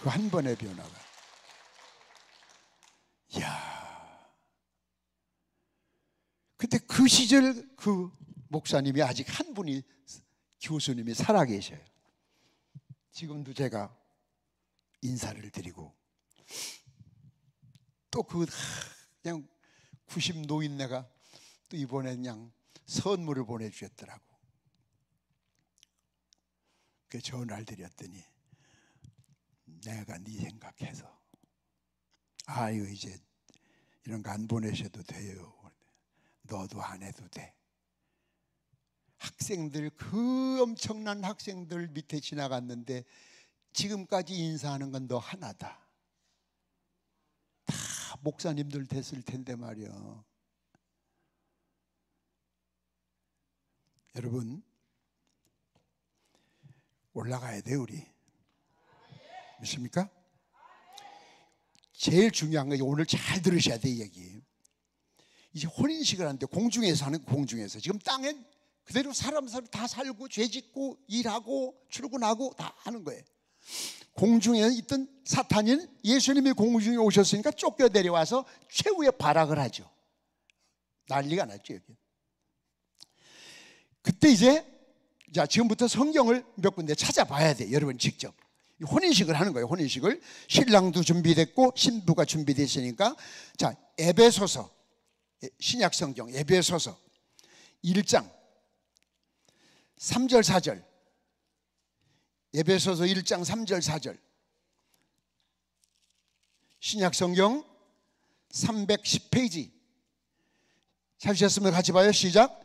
그 한 번의 변화가. 야. 근데 그 시절 그 목사님이 아직 한 분이 교수님이 살아 계셔요. 지금도 제가 인사를 드리고 또 그 그냥 90 노인네가 또 이번에 그냥 선물을 보내주셨더라고. 그 전화를 드렸더니 내가 네 생각해서 아유 이제 이런 거 안 보내셔도 돼요. 너도 안 해도 돼. 학생들 그 엄청난 학생들 밑에 지나갔는데 지금까지 인사하는 건 너 하나다. 다 목사님들 됐을 텐데 말이야. 여러분 올라가야 돼 우리 믿습니까? 제일 중요한 거 오늘 잘 들으셔야 돼이 얘기. 이제 혼인식을 하는데 공중에서 하는 공중에서 지금 땅엔 그대로 사람 사람 다 살고 죄짓고 일하고 출근하고 다 하는 거예요. 공중에 있던 사탄인 예수님이 공중에 오셨으니까 쫓겨 내려와서 최후의 발악을 하죠. 난리가 났죠 여기. 그때 이제 자 지금부터 성경을 몇 군데 찾아봐야 돼. 여러분 직접 혼인식을 하는 거예요. 혼인식을 신랑도 준비됐고 신부가 준비됐으니까 자 에베소서 신약 성경 에베소서 1장 3절 4절 에베소서 1장 3절 4절 신약 성경 310페이지 찾으셨으면 같이 봐요. 시작.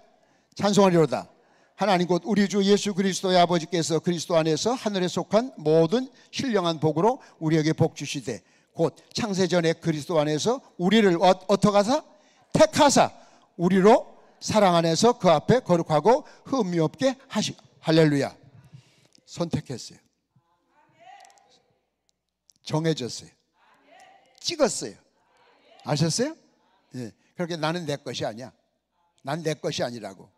찬송하리로다. 하나님 곧 우리 주 예수 그리스도의 아버지께서 그리스도 안에서 하늘에 속한 모든 신령한 복으로 우리에게 복 주시되 곧 창세전에 그리스도 안에서 우리를 어, 어떠가사 택하사 우리로 사랑 안에서 그 앞에 거룩하고 흠이 없게 하시 할렐루야 선택했어요 정해졌어요. 찍었어요. 아셨어요? 예. 그렇게 나는 내 것이 아니야. 난 내 것이 아니라고.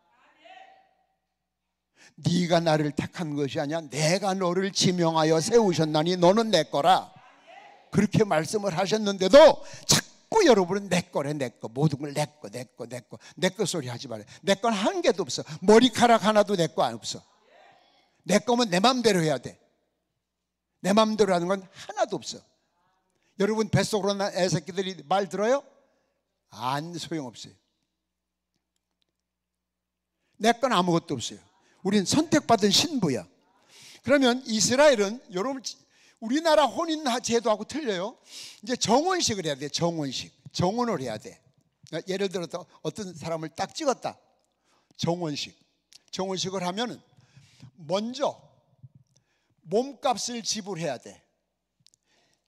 네가 나를 택한 것이 아니야. 내가 너를 지명하여 세우셨나니 너는 내 거라. 그렇게 말씀을 하셨는데도 자꾸 여러분은 내 거래 내 거. 모든 걸 내 거, 내 거, 내 거. 내 거 소리 하지 말아요. 내 건 한 개도 없어. 머리카락 하나도 내거 없어. 내 거면 내 맘대로 해야 돼. 내 맘대로 하는 건 하나도 없어. 여러분 뱃속으로 난 애새끼들이 말 들어요? 안 소용없어요. 내 건 아무것도 없어요. 우린 선택받은 신부야. 그러면 이스라엘은 여러분 우리나라 혼인 제도하고 틀려요. 이제 정혼식을 해야 돼. 정혼식. 정혼을 해야 돼. 예를 들어서 어떤 사람을 딱 찍었다. 정혼식. 정혼식을 하면은 먼저 몸값을 지불해야 돼.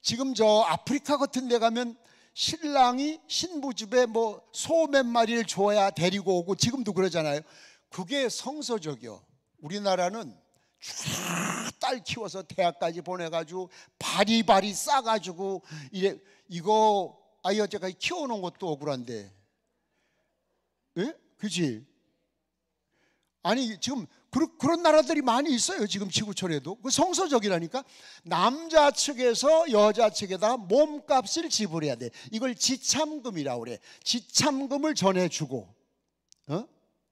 지금 저 아프리카 같은 데 가면 신랑이 신부 집에 뭐 소 몇 마리를 줘야 데리고 오고 지금도 그러잖아요. 그게 성서적이요. 우리나라는 쫙딸 키워서 대학까지 보내가지고 바리바리 싸가지고 이래 이거 아이 어제까지 키워놓은 것도 억울한데, 예? 그지? 아니 지금 그런, 그런 나라들이 많이 있어요. 지금 지구촌에도 그 성서적이라니까 남자 측에서 여자 측에다 몸값을 지불해야 돼. 이걸 지참금이라고 그래. 지참금을 전해주고,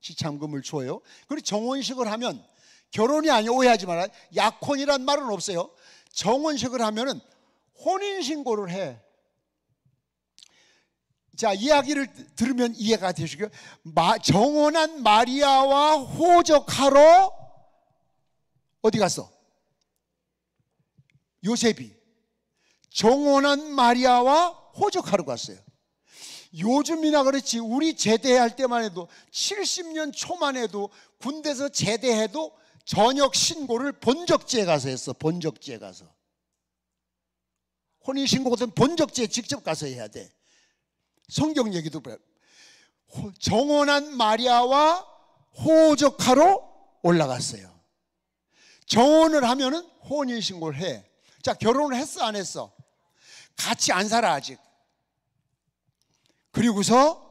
어? 지참금을 줘요. 그리고 정혼식을 하면 결혼이 아니 오해하지 마라. 약혼이란 말은 없어요. 정혼식을 하면은 혼인 신고를 해. 자, 이야기를 들으면 이해가 되시고요. 정혼한 마리아와 호적하러 어디 갔어? 요셉이 정혼한 마리아와 호적하러 갔어요. 요즘이나 그렇지 우리 제대할 때만 해도 70년 초만 해도 군대에서 제대해도 저녁 신고를 본적지에 가서 했어. 본적지에 가서. 혼인 신고 같은 본적지에 직접 가서 해야 돼. 성경 얘기도 정혼한 마리아와 호적하러 올라갔어요. 정혼을 하면은 혼인 신고를 해. 자, 결혼을 했어 안 했어? 같이 안 살아 아직. 그리고서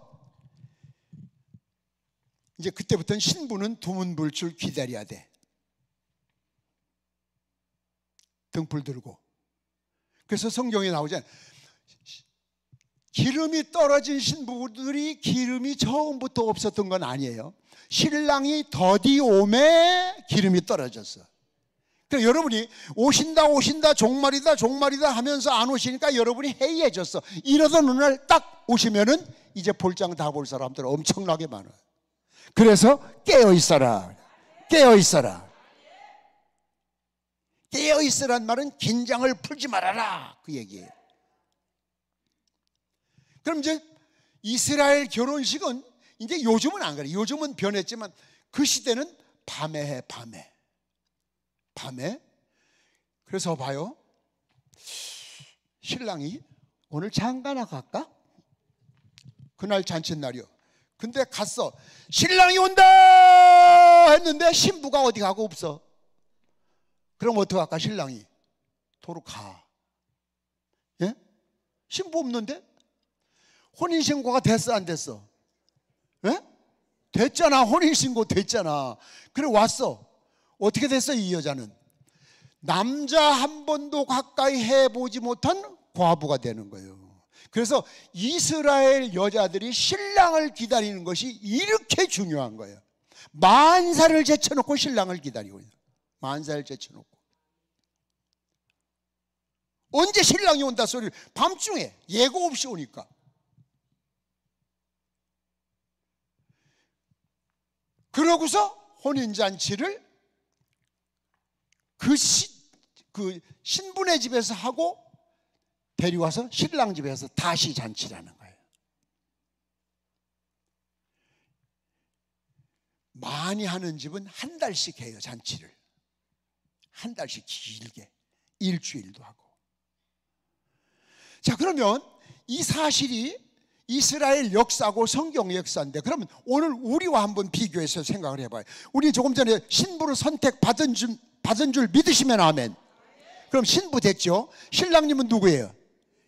이제 그때부터는 신부는 두문불출 기다려야 돼. 등불 들고. 그래서 성경에 나오잖아요. 기름이 떨어진 신부들이 기름이 처음부터 없었던 건 아니에요. 신랑이 더디 오매 기름이 떨어졌어. 그러니까 여러분이 오신다 오신다 종말이다 종말이다 하면서 안 오시니까 여러분이 해이해졌어. 이러던 어느 날 딱 오시면은 이제 볼장 다 볼 사람들 엄청나게 많아요. 그래서 깨어 있어라. 깨어 있어라. 깨어 있으란 말은 긴장을 풀지 말아라. 그 얘기예요. 그럼 이제 이스라엘 결혼식은 이제 요즘은 안 그래. 요즘은 변했지만 그 시대는 밤에 해, 밤에. 밤에. 그래서 봐요. 신랑이 오늘 장가나 갈까? 그날 잔칫날이요. 근데 갔어. 신랑이 온다! 했는데 신부가 어디 가고 없어. 그럼 어떡할까, 신랑이? 도로 가. 예? 신부 없는데? 혼인 신고가 됐어 안 됐어? 에? 됐잖아 혼인 신고 됐잖아 그래 왔어 어떻게 됐어 이 여자는? 남자 한 번도 가까이 해보지 못한 과부가 되는 거예요. 그래서 이스라엘 여자들이 신랑을 기다리는 것이 이렇게 중요한 거예요. 만사를 제쳐놓고 신랑을 기다리고 있는 만사를 제쳐놓고. 언제 신랑이 온다 소리를? 밤중에. 예고 없이 오니까. 그러고서 혼인잔치를 그, 시, 그 신분의 집에서 하고 데려와서 신랑 집에서 다시 잔치라는 거예요. 많이 하는 집은 한 달씩 해요, 잔치를. 한 달씩 길게. 일주일도 하고. 자, 그러면 이 사실이 이스라엘 역사고 성경 역사인데 그러면 오늘 우리와 한번 비교해서 생각을 해봐요. 우리 조금 전에 신부를 선택받은 줄, 받은 줄 믿으시면 아멘. 그럼 신부 됐죠? 신랑님은 누구예요?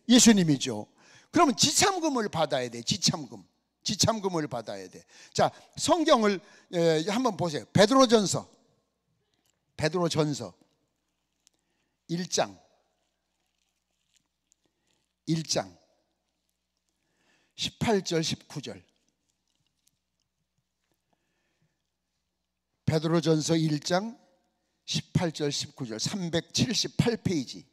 예수님이죠. 그러면 지참금을 받아야 돼. 지참금. 지참금을 받아야 돼. 자, 성경을 에, 한번 보세요. 베드로전서. 베드로전서 1장 1장 18절 19절 베드로전서 1장 18절 19절 378페이지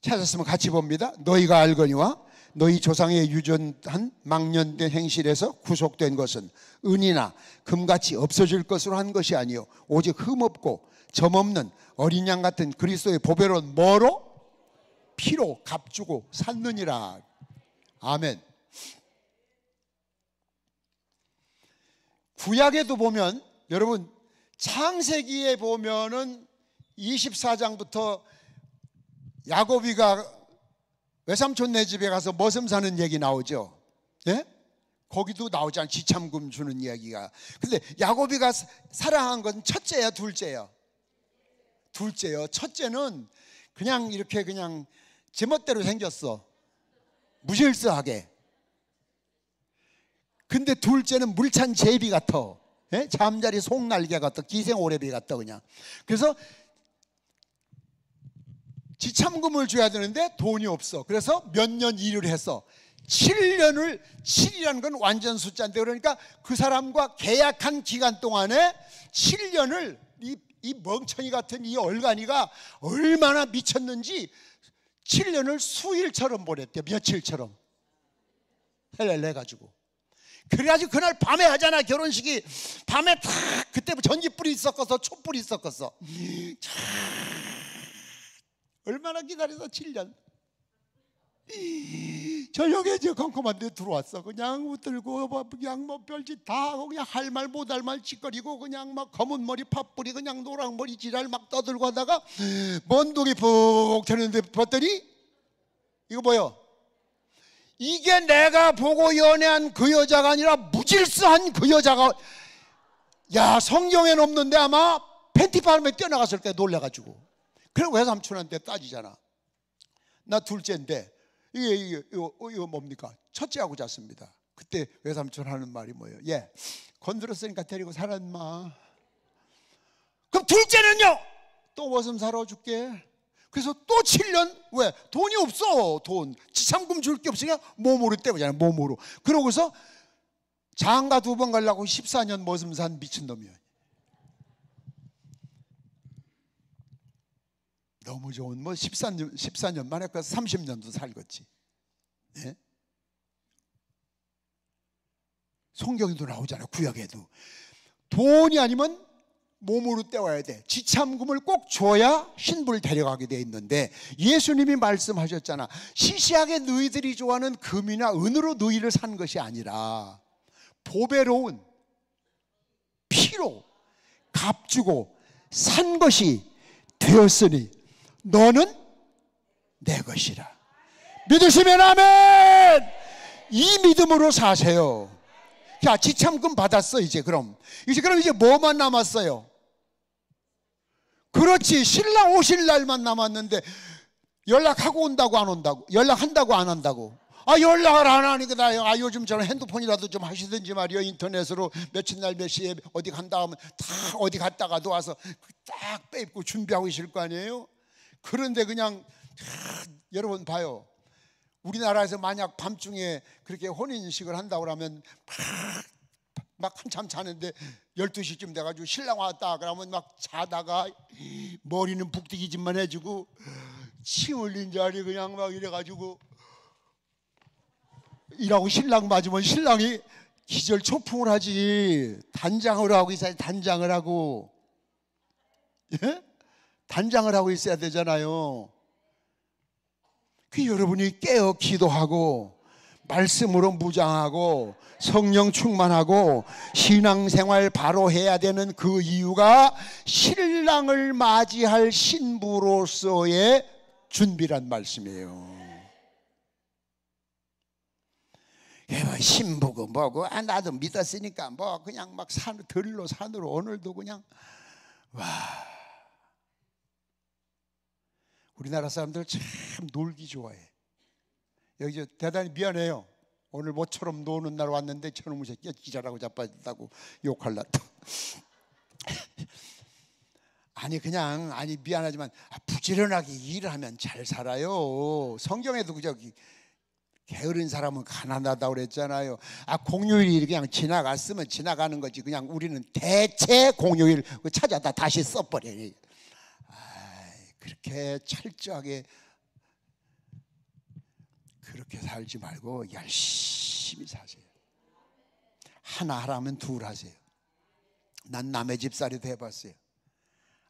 찾았으면 같이 봅니다. 너희가 알거니와 너희 조상의 유전한 망년된 행실에서 구속된 것은 은이나 금같이 없어질 것으로 한 것이 아니요 오직 흠없고 점없는 어린 양 같은 그리스도의 보배로운 뭐로 피로 값주고 샀느니라. 아멘. 구약에도 보면 여러분 창세기에 보면은 24장부터 야곱이가 외삼촌네 집에 가서 머슴 사는 얘기 나오죠. 예? 거기도 나오잖아. 지참금 주는 이야기가. 근데 야곱이가 사- 사랑한 건 첫째야, 둘째야. 둘째요. 첫째는 그냥 이렇게 그냥 제멋대로 생겼어. 무질서하게. 근데 둘째는 물찬 제비 같아. 예? 잠자리 송날개 같아. 기생 오래비 같아 그냥. 그래서 지참금을 줘야 되는데 돈이 없어. 그래서 몇 년 일을 했어. 7년을 7이라는 건 완전 숫자인데 그러니까 그 사람과 계약한 기간 동안에 7년을 이, 이 멍청이 같은 이 얼간이가 얼마나 미쳤는지 7년을 수일처럼 보냈대 며칠처럼 헬렐 해가지고 그래가지고 그날 밤에 하잖아 결혼식이. 밤에 탁 그때 전기불이 섞어서 촛불이 섞었어. 얼마나 기다려서 7년. 저녁에 이제 컴컴한 데 들어왔어. 그냥 웃들고 뭐 그냥 뭐 별짓 다 하고 그냥 할 말 못 할 말 짓거리고 그냥 막 검은 머리 팥뿌리 그냥 노랑 머리 지랄 막 떠들고 하다가 먼독이 푹 튀는데 봤더니 이거 뭐요? 이게 내가 보고 연애한 그 여자가 아니라 무질서한 그 여자가 야 성경에는 없는데 아마 팬티 바람에 뛰어나갔을 때 놀래가지고. 그래 외삼촌한테 따지잖아. 나 둘째인데 이게, 이게 이거, 이거 뭡니까? 첫째하고 잤습니다. 그때 외삼촌 하는 말이 뭐예요? 예 건드렸으니까 데리고 살아 인마. 그럼 둘째는요? 또 워슴 사러 줄게 그래서 또 7년? 왜? 돈이 없어 돈. 지참금 줄 게 없으니까 몸으로 때우잖아요 몸으로. 그러고서 장가 두 번 가려고 14년 머슴 산 미친놈이야. 너무 좋은 뭐 14년 14년 만에 그 30년도 살겠지. 예? 성경에도 나오잖아요 구약에도. 돈이 아니면 몸으로 떼와야 돼. 지참금을 꼭 줘야 신부를 데려가게 돼 있는데 예수님이 말씀하셨잖아. 시시하게 너희들이 좋아하는 금이나 은으로 너희를 산 것이 아니라 보배로운 피로 값주고 산 것이 되었으니 너는 내 것이라. 믿으시면 아멘. 이 믿음으로 사세요. 자, 지참금 받았어 이제 그럼. 이제 그럼 이제 뭐만 남았어요? 그렇지 신랑 오실 날만 남았는데 연락하고 온다고 안 온다고? 연락한다고 안 한다고? 아 연락을 안 하니까 나 아, 요즘 저는 핸드폰이라도 좀 하시든지 말이요. 인터넷으로 며칠 날 몇 시에 어디 간다 하면 다 어디 갔다가도 와서 딱 빼입고 준비하고 있을 거 아니에요? 그런데 그냥 아, 여러분 봐요. 우리나라에서 만약 밤중에 그렇게 혼인식을 한다고 그러면 막, 막 한참 자는데 12시쯤 돼가지고 신랑 왔다 그러면 막 자다가 머리는 북디기짓만 해주고 침 흘린 자리 그냥 막 이래가지고 이라고 신랑 맞으면 신랑이 기절 초풍을 하지. 단장을 하고 있어야 단장을 하고. 예? 단장을 하고 있어야 되잖아요. 그 여러분이 깨어 기도하고 말씀으로 무장하고 성령 충만하고 신앙생활 바로 해야 되는 그 이유가 신랑을 맞이할 신부로서의 준비란 말씀이에요. 신부고 뭐고 아, 나도 믿었으니까 뭐 그냥 막 산, 들로 산으로 오늘도 그냥 와 우리나라 사람들 참 놀기 좋아해. 여기 저 대단히 미안해요. 오늘 모처럼 노는 날 왔는데 저놈의 새끼 기자라고 자빠졌다고 욕할라또. 아니 그냥 아니 미안하지만 아, 부지런하게 일을 하면 잘 살아요. 성경에도 저기 게으른 사람은 가난하다 그랬잖아요. 아 공휴일이 그냥 지나갔으면 지나가는 거지. 그냥 우리는 대체 공휴일 찾아다 다시 써버려. 아 그렇게 철저하게 그렇게 살지 말고 열심히 사세요. 하나 하라면 둘 하세요. 난 남의 집살이도 해봤어요.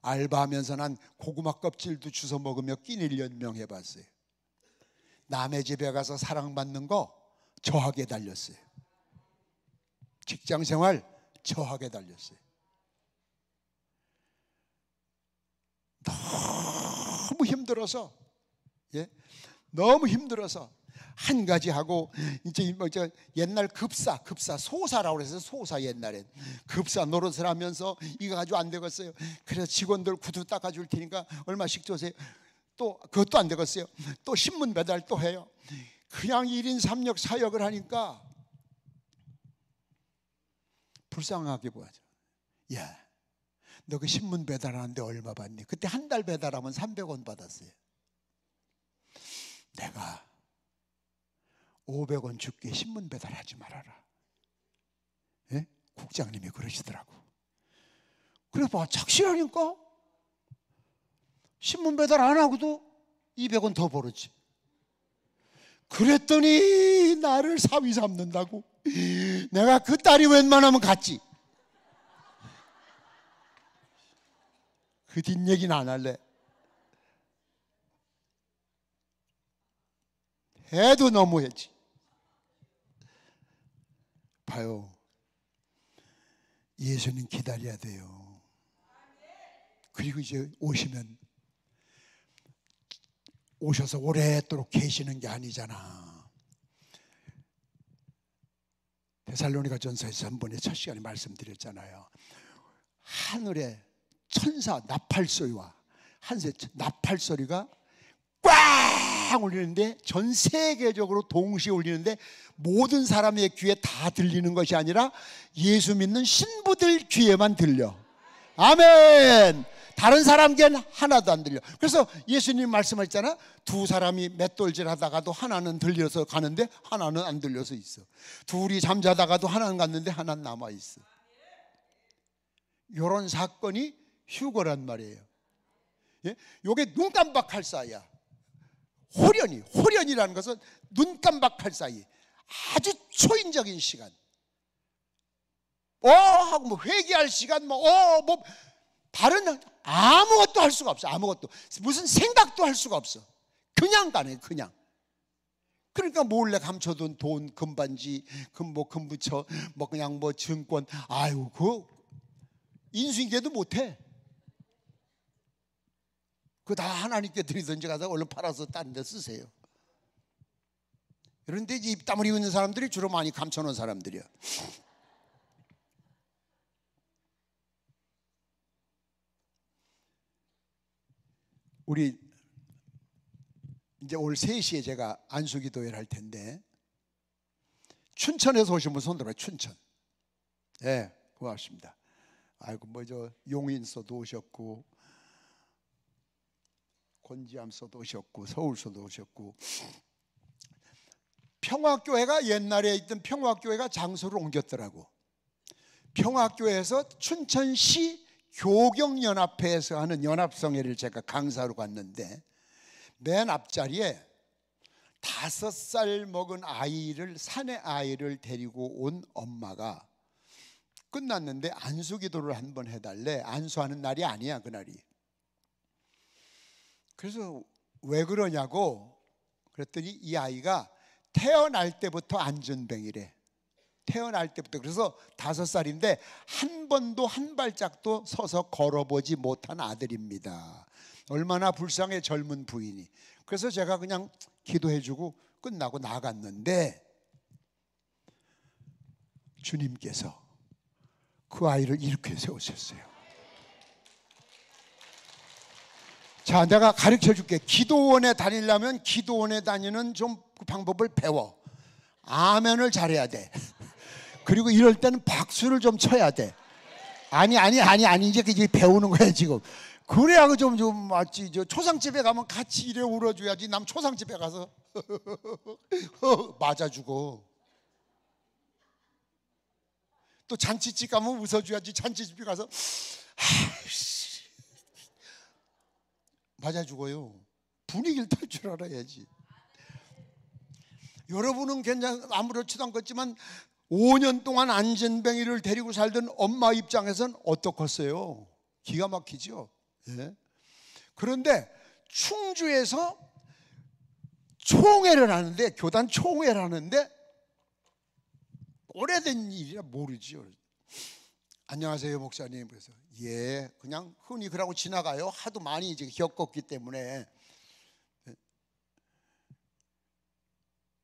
알바하면서 난 고구마 껍질도 주워 먹으며 끼니를 연명 해봤어요. 남의 집에 가서 사랑받는 거 저하게 달렸어요. 직장 생활 저하게 달렸어요. 너무 힘들어서 예? 너무 힘들어서 한 가지 하고 이제 뭐저 옛날 급사 급사 소사라고 그래서 소사 옛날엔 급사 노릇을 하면서 이거 가지고 안 되겠어요. 그래서 직원들 구두 닦아줄 테니까 얼마씩 주세요. 또 그것도 안 되겠어요. 또 신문 배달 또 해요. 그냥 1인 3역 4역을 하니까 불쌍하게 보아죠. 야, 너 그 신문 배달하는데 얼마 받니? 그때 한 달 배달하면 300원 받았어요. 내가 500원 줄게 신문 배달하지 말아라. 예? 국장님이 그러시더라고. 그래 봐, 착실하니까 신문 배달 안 하고도 200원 더 벌었지. 그랬더니 나를 사위 삼는다고. 내가 그 딸이 웬만하면 갔지. 그 뒷얘기는 안 할래. 해도 너무했지. 봐요. 예수님 기다려야 돼요. 그리고 이제 오시면 오셔서 오랫도록 계시는 게 아니잖아. 데살로니가 전서에서 한 번에 첫 시간에 말씀드렸잖아요. 하늘에 천사 나팔 소리와 한세 나팔 소리가 꽝 울리는데 전 세계적으로 동시에 울리는데 모든 사람의 귀에 다 들리는 것이 아니라 예수 믿는 신부들 귀에만 들려. 아멘. 다른 사람 귀는 하나도 안 들려. 그래서 예수님 말씀하셨잖아. 두 사람이 맷돌질 하다가도 하나는 들려서 가는데 하나는 안 들려서 있어. 둘이 잠자다가도 하나는 갔는데 하나는 남아 있어. 이런 사건이 휴거란 말이에요. 예? 요게 눈 깜박할 사이야. 호련이 호련이라는 것은 눈 깜박할 사이 아주 초인적인 시간. 어 하고 뭐 회개할 시간 뭐 어 뭐 다른 아무것도 할 수가 없어. 아무것도 무슨 생각도 할 수가 없어. 그냥 가네 그냥. 그러니까 몰래 감춰둔 돈, 금반지, 금뭐 금부처, 뭐 그냥 뭐 증권, 아유 그 인수인계도 못해. 그다 하나님께 드리든지 가서 얼른 팔아서 다른 데 쓰세요. 그런데 입담 흘리는 사람들이 주로 많이 감춰놓은 사람들이야. 우리 이제 올 3시에 제가 안수기도회를 할 텐데 춘천에서 오신 분 손들어요. 춘천. 예, 네, 고맙습니다. 아이고 뭐 저 용인서도 오셨고 곤지암서도 오셨고 서울서도 오셨고. 평화교회가 옛날에 있던 평화교회가 장소를 옮겼더라고. 평화교회에서 춘천시 교경연합회에서 하는 연합성회를 제가 강사로 갔는데 맨 앞자리에 다섯 살 먹은 아이를 산의 아이를 데리고 온 엄마가 끝났는데 안수 기도를 한번 해달래. 안수하는 날이 아니야 그날이 그래서 왜 그러냐고 그랬더니 이 아이가 태어날 때부터 안전뱅이래 태어날 때부터 그래서 다섯 살인데 한 번도 한 발짝도 서서 걸어보지 못한 아들입니다. 얼마나 불쌍해 젊은 부인이. 그래서 제가 그냥 기도해주고 끝나고 나갔는데 주님께서 그 아이를 이렇게 세우셨어요. 자, 내가 가르쳐 줄게. 기도원에 다니려면 기도원에 다니는 좀 그 방법을 배워. 아멘을 잘해야 돼. 그리고 이럴 때는 박수를 좀 쳐야 돼. 아니, 아니, 아니, 아니, 이제 이제 배우는 거야, 지금. 그래야 그 좀, 좀 맞지. 저 초상집에 가면 같이 이래 울어줘야지. 남 초상집에 가서 맞아주고. 또 잔치집 가면 웃어줘야지. 잔치집에 가서. 맞아주고요. 분위기를 탈 줄 알아야지. 여러분은 괜찮 아무렇지도 않겠지만 5년 동안 안전뱅이를 데리고 살던 엄마 입장에선 어떻겠어요? 기가 막히죠. 예? 그런데 충주에서 총회를 하는데 교단 총회를 하는데 오래된 일이라 모르지요. 안녕하세요 목사님 그래서 예 그냥 흔히 그러고 지나가요. 하도 많이 이제 겪었기 때문에.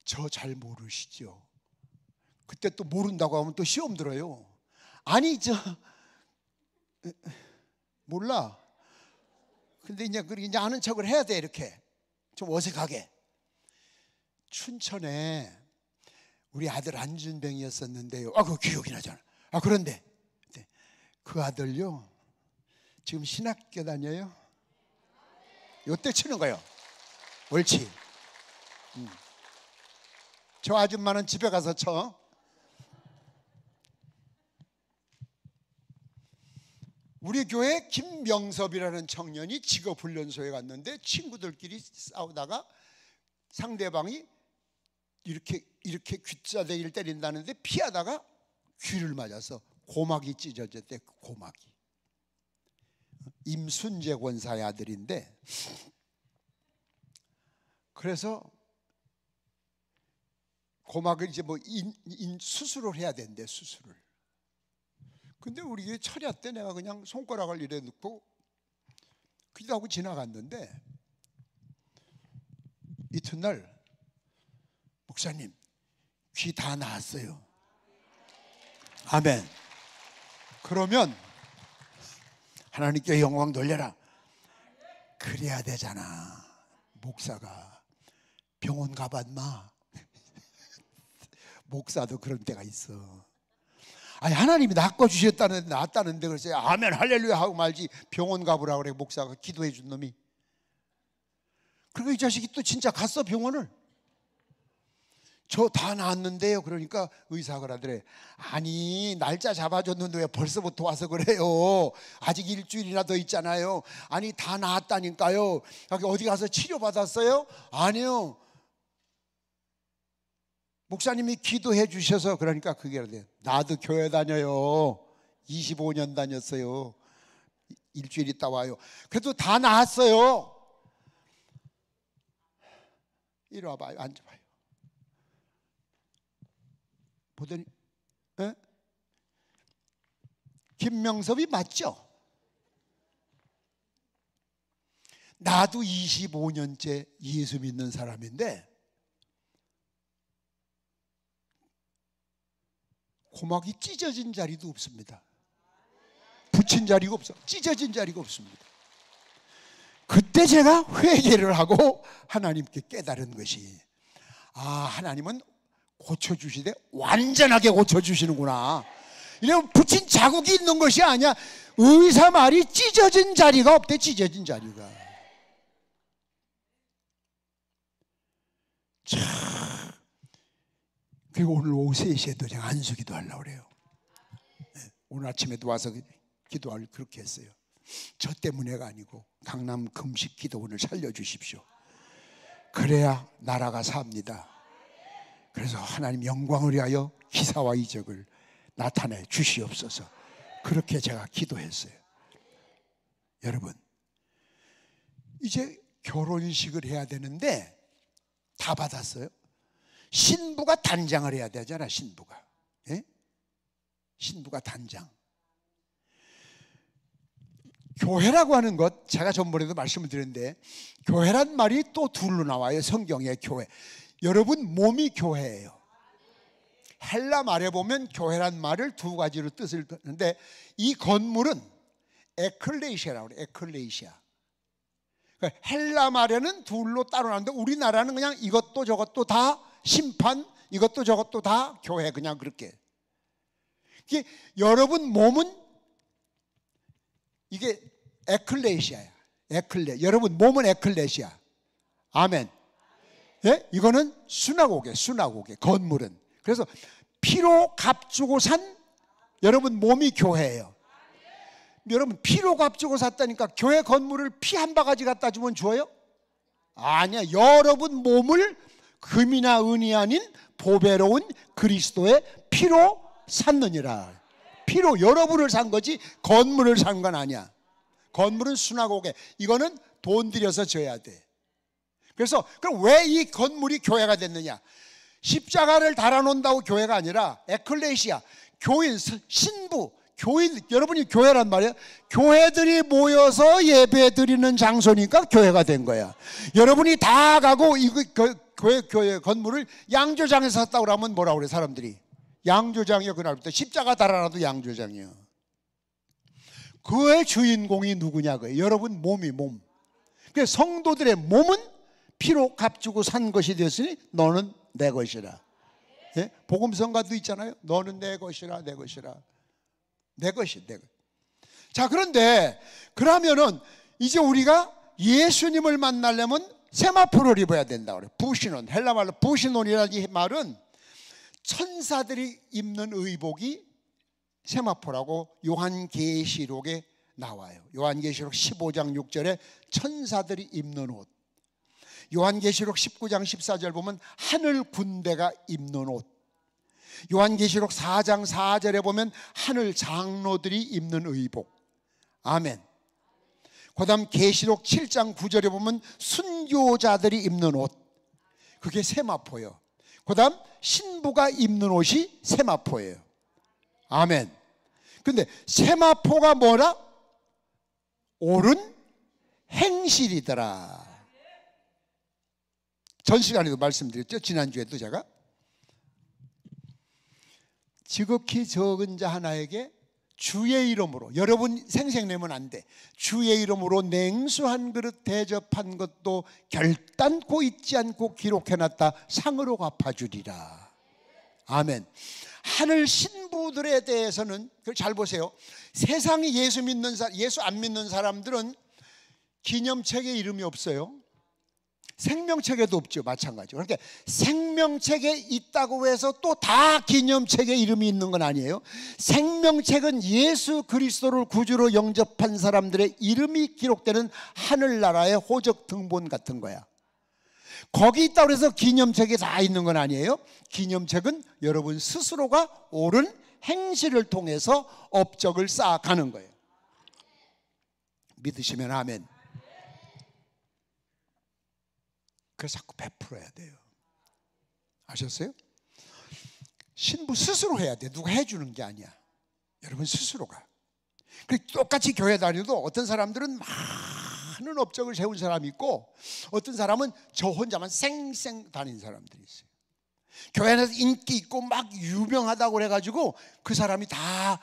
저 잘 모르시죠? 그때 또 모른다고 하면 또 시험 들어요. 아니 저 몰라. 근데 이제 그 이제 아는 척을 해야 돼 이렇게. 좀 어색하게. 춘천에 우리 아들 안준병이었었는데요. 아 그 기억이 나잖아. 아 그런데 그 아들요 지금 신학교 다녀요. 요때 치는 거요. 옳지. 음. 저 아줌마는 집에 가서 쳐. 우리 교회 김명섭이라는 청년이 직업 훈련소에 갔는데 친구들끼리 싸우다가 상대방이 이렇게 이렇게 귓사대기를 때린다는데 피하다가 귀를 맞아서 고막이 찢어졌대 그 고막이. 임순재 권사의 아들인데 그래서 고막을 이제 뭐 인, 인 수술을 해야 된대 수술을. 근데 우리 철야 때 내가 그냥 손가락을 이래 넣고 기도하고 지나갔는데 이튿날 목사님 귀 다 나았어요. 아멘 그러면 하나님께 영광 돌려라. 그래야 되잖아. 목사가 병원 가봤나? 목사도 그런 때가 있어. 아니 하나님이 낚아 주셨다는 낫다는데 그래서 아멘 할렐루야 하고 말지 병원 가보라 그래 목사가 기도해 준 놈이. 그리고 이 자식이 또 진짜 갔어 병원을. 저 다 나았는데요. 그러니까 의사가 그러더래. 아니 날짜 잡아줬는데 왜 벌써부터 와서 그래요? 아직 일주일이나 더 있잖아요. 아니 다 나았다니까요. 어디 가서 치료 받았어요? 아니요. 목사님이 기도해 주셔서 그러니까 그게 그래. 나도 교회 다녀요. 25년 다녔어요. 일주일 있다 와요. 그래도 다 나았어요. 이리 와봐요. 앉아봐요. 보더니 에? 김명섭이 맞죠? 나도 25년째 예수 믿는 사람인데 고막이 찢어진 자리도 없습니다. 붙인 자리가 없어. 찢어진 자리가 없습니다. 그때 제가 회개를 하고 하나님께 깨달은 것이 아 하나님은 고쳐주시되 완전하게 고쳐주시는구나. 이러면 붙인 자국이 있는 것이 아니야. 의사 말이 찢어진 자리가 없대, 찢어진 자리가. 참. 그리고 오늘 오후 3시에도 제가 안수기도 하려고 그래요. 네, 오늘 아침에도 와서 기도할 그렇게 했어요. 저 때문에가 아니고 강남 금식 기도원을 살려주십시오. 그래야 나라가 삽니다. 그래서 하나님 영광을 위하여 기사와 이적을 나타내 주시옵소서. 그렇게 제가 기도했어요. 여러분, 이제 결혼식을 해야 되는데 다 받았어요. 신부가 단장을 해야 되잖아, 신부가. 예? 신부가 단장. 교회라고 하는 것 제가 전번에도 말씀을 드렸는데 교회란 말이 또 둘로 나와요 성경의 교회 여러분 몸이 교회예요. 헬라 말에 보면 교회란 말을 두 가지로 뜻을 듣는데 이 건물은 에클레이시아라고 그래요. 에클레이시아. 그러니까 헬라 말에는 둘로 따로 나는데 우리나라는 그냥 이것도 저것도 다 심판, 이것도 저것도 다 교회 그냥 그렇게. 이게 여러분 몸은 이게 에클레시아야. 에클레. 여러분 몸은 에클레시아. 아멘. 예? 이거는 수나고개, 수나고개, 건물은. 그래서 피로 값주고 산 여러분 몸이 교회예요. 여러분 피로 값주고 샀다니까 교회 건물을 피 한 바가지 갖다 주면 줘요? 아니야. 여러분 몸을 금이나 은이 아닌 보배로운 그리스도의 피로 샀느니라. 피로 여러분을 산 거지 건물을 산 건 아니야. 건물은 수나고개. 이거는 돈 들여서 줘야 돼. 그래서 그럼 왜 이 건물이 교회가 됐느냐? 십자가를 달아놓는다고 교회가 아니라 에클레시아, 교인, 신부, 교인, 여러분이 교회란 말이야. 교회들이 모여서 예배 드리는 장소니까 교회가 된 거야. 여러분이 다 가고 이거 교회, 교회 건물을 양조장에서 샀다고 그러면 뭐라 그래, 사람들이? 양조장이요, 그날부터. 십자가 달아놔도 양조장이요. 그의 주인공이 누구냐, 그 여러분 몸이 몸. 그 성도들의 몸은 피로 값주고 산 것이 되었으니 너는 내 것이라. 예? 복음성가도 있잖아요. 너는 내 것이라, 내 것이라. 내 것이 내 것. 자, 그런데 그러면은 이제 우리가 예수님을 만나려면 세마포를 입어야 된다 그래. 부시논 헬라 말로 부시논이라는 말은 천사들이 입는 의복이 세마포라고 요한계시록에 나와요. 요한계시록 15장 6절에 천사들이 입는 옷. 요한계시록 19장 14절 보면 하늘 군대가 입는 옷. 요한계시록 4장 4절에 보면 하늘 장로들이 입는 의복. 아멘. 그 다음 계시록 7장 9절에 보면 순교자들이 입는 옷. 그게 세마포예요. 그 다음 신부가 입는 옷이 세마포예요. 아멘. 근데 세마포가 뭐라? 옳은 행실이더라. 전 시간에도 말씀드렸죠. 지난주에도 제가 지극히 적은 자 하나에게 주의 이름으로 여러분 생색내면 안 돼. 주의 이름으로 냉수 한 그릇 대접한 것도 결단코 잊지 않고 기록해놨다 상으로 갚아주리라. 아멘. 하늘 신부들에 대해서는 잘 보세요. 세상에 예수 믿는 사 예수 안 믿는 사람들은 기념책에 이름이 없어요. 생명책에도 없죠. 마찬가지로. 그러니까 생명책에 있다고 해서 또 다 기념책에 이름이 있는 건 아니에요. 생명책은 예수 그리스도를 구주로 영접한 사람들의 이름이 기록되는 하늘나라의 호적 등본 같은 거야. 거기 있다고 해서 기념책에 다 있는 건 아니에요. 기념책은 여러분 스스로가 옳은 행실을 통해서 업적을 쌓아가는 거예요. 믿으시면 아멘. 그래서 자꾸 베풀어야 돼요. 아셨어요? 신부 스스로 해야 돼. 누가 해주는 게 아니야. 여러분 스스로가. 그리고 똑같이 교회 다니도 어떤 사람들은 많은 업적을 세운 사람이 있고 어떤 사람은 저 혼자만 쌩쌩 다닌 사람들이 있어요. 교회 안에서 인기 있고 막 유명하다고 그래가지고 그 사람이 다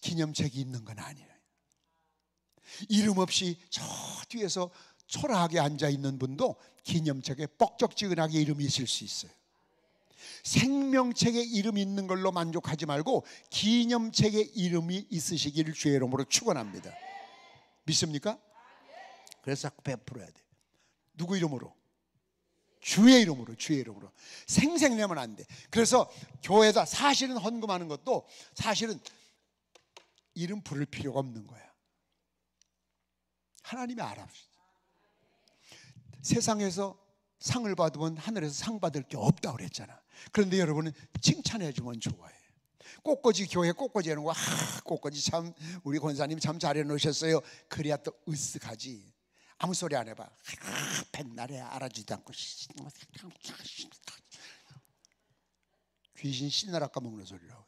기념책이 있는 건 아니에요. 이름 없이 저 뒤에서 초라하게 앉아 있는 분도 기념책에 뻑적지근하게 이름이 있을 수 있어요. 생명책에 이름이 있는 걸로 만족하지 말고 기념책에 이름이 있으시기를 주의 이름으로 축원합니다. 믿습니까? 그래서 자꾸 베풀어야 돼. 누구 이름으로? 주의 이름으로, 주의 이름으로. 생생내면 안 돼. 그래서 교회다 사실은 헌금하는 것도 사실은 이름 부를 필요가 없는 거야. 하나님이 알아주시 세상에서 상을 받으면 하늘에서 상 받을 게 없다 그랬잖아. 그런데 여러분은 칭찬해 주면 좋아해. 꽃꽂이 교회 꽃꽂이 하는 거, 아, 꽃꽂이 참 우리 권사님 참 잘해 놓으셨어요. 그래야 또 으쓱하지. 아무 소리 안 해봐. 아, 백날에 알아주지도 않고 귀신 신나라 까먹는 소리라고.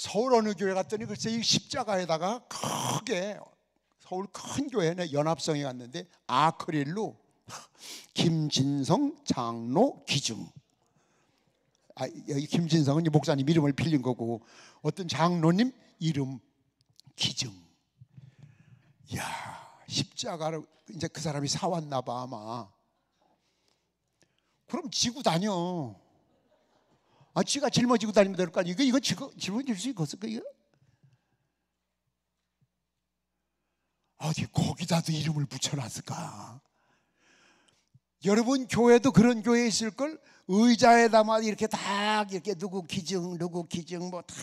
서울 어느 교회 갔더니 글쎄 이 십자가에다가 크게 서울 큰 교회에 연합성에 갔는데 아크릴로 김진성 장로 기증. 아, 여기 김진성은 목사님 이름을 빌린 거고 어떤 장로님 이름 기증. 야 십자가를 이제 그 사람이 사왔나 봐 아마. 그럼 지고 다녀. 아, 지가 짊어지고 다니면 될 거 아니야. 이거, 이거 짊어질 수 있겠을까? 어디 거기다도 이름을 붙여놨을까? 여러분 교회도 그런 교회 있을 걸 의자에다만 이렇게 딱 이렇게 누구 기증 누구 기증 뭐 다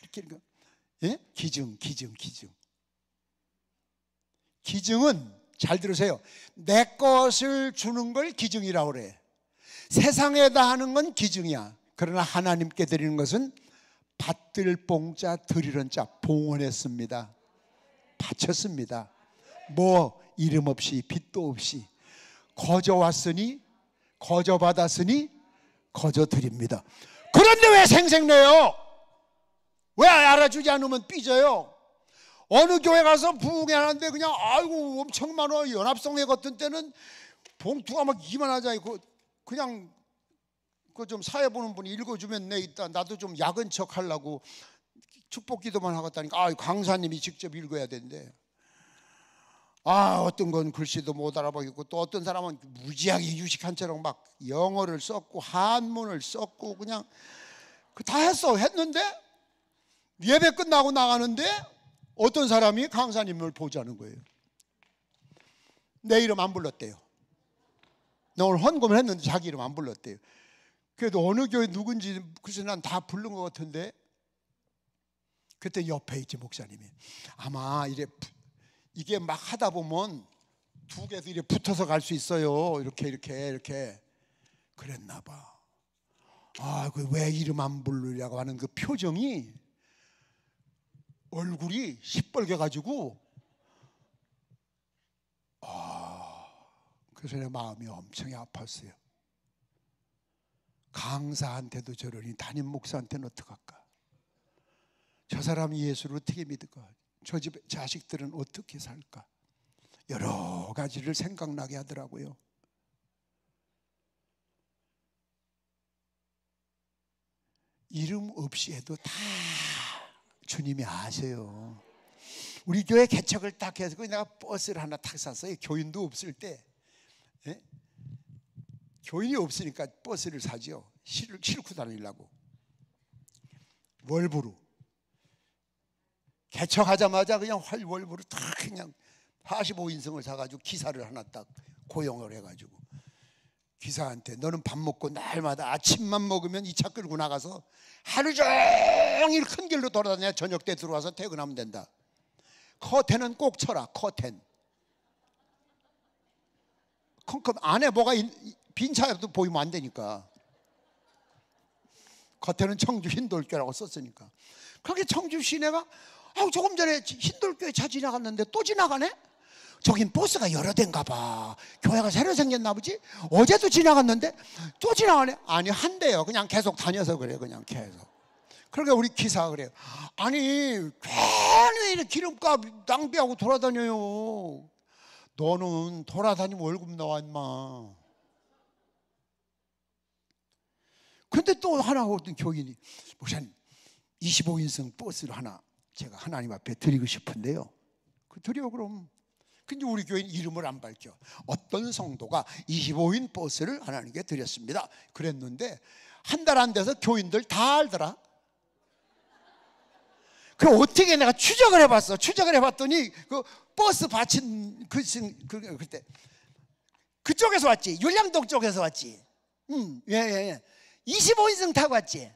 이렇게. 예? 기증 기증 기증 기증은 잘 들으세요 내 것을 주는 걸 기증이라고 그래 세상에다 하는 건 기증이야 그러나 하나님께 드리는 것은 받들 봉자 드리는 자 봉헌했습니다 바쳤습니다 뭐 이름 없이 빚도 없이 거저 왔으니 거저 받았으니 거저 드립니다. 그런데 왜 생색내요? 왜 알아주지 않으면 삐져요? 어느 교회 가서 부흥회 하는데 그냥 아이고 엄청 많아 연합성회 같은 때는 봉투가 막 이만하잖아요. 그 그냥 그 좀 사회 보는 분이 읽어주면 내 있다. 나도 좀 야근 척 하려고 축복 기도만 하겠다니까 아 강사님이 직접 읽어야 된대. 아 어떤 건 글씨도 못 알아보겠고 또 어떤 사람은 무지하게 유식한처럼 막 영어를 썼고 한문을 썼고 그냥 그다 했어 했는데 예배 끝나고 나가는데 어떤 사람이 강사님을 보자는 거예요. 내 이름 안 불렀대요. 나 오늘 헌금을 했는데 자기 이름 안 불렀대요. 그래도 어느 교회 누군지 글쎄 난 다 부른 것 같은데 그때 옆에 있지 목사님이 아마 이래 이게 막 하다 보면 두 개도 이렇게 붙어서 갈 수 있어요. 이렇게 이렇게 이렇게 그랬나 봐. 아, 그 왜 이름 안 부르냐고 하는 그 표정이 얼굴이 시뻘게 가지고 아, 그래서 내 마음이 엄청 아팠어요. 강사한테도 저러니 담임 목사한테는 어떡할까? 저 사람이 예수를 어떻게 믿을까? 저 집 자식들은 어떻게 살까? 여러 가지를 생각나게 하더라고요. 이름 없이 해도 다 주님이 아세요. 우리 교회 개척을 딱 해서 내가 버스를 하나 탁 샀어요. 교인도 없을 때. 예? 교인이 없으니까 버스를 사죠. 싣고 다니려고. 월부로. 개척하자마자 그냥 활월부로 탁 그냥 45인승을 사가지고 기사를 하나 딱 고용을 해가지고 기사한테 너는 밥 먹고 날마다 아침만 먹으면 이 차 끌고 나가서 하루 종일 큰 길로 돌아다녀 저녁 때 들어와서 퇴근하면 된다. 커튼은 꼭 쳐라 커튼. 컴컴 안에 뭐가 빈 차도 보이면 안 되니까. 겉에는 청주 흰돌교라고 썼으니까. 그렇게 청주 시내가 아, 조금 전에 흰돌교에 차 지나갔는데 또 지나가네? 저긴 버스가 여러 대인가 봐. 교회가 새로 생겼나 보지? 어제도 지나갔는데 또 지나가네? 아니, 한 대요. 그냥 계속 다녀서 그래, 그냥 계속. 그러니까 우리 기사가 그래요. 아니, 괜히 기름값 낭비하고 돌아다녀요. 너는 돌아다니면 월급 나와, 임마. 근데 또 하나 어떤 교인이, 목사님, 25인승 버스를 하나 제가 하나님 앞에 드리고 싶은데요. 그 드려 그럼. 근데 우리 교인 이름을 안 밝혀. 어떤 성도가 25인 버스를 하나님께 드렸습니다. 그랬는데 한 달 안 돼서 교인들 다 알더라. 그 어떻게 내가 추적을 해봤어. 추적을 해봤더니 그 버스 받친 그, 그 그때 그쪽에서 왔지. 율량동 쪽에서 왔지. 음, 예, 예, 예. 25인승 타고 왔지.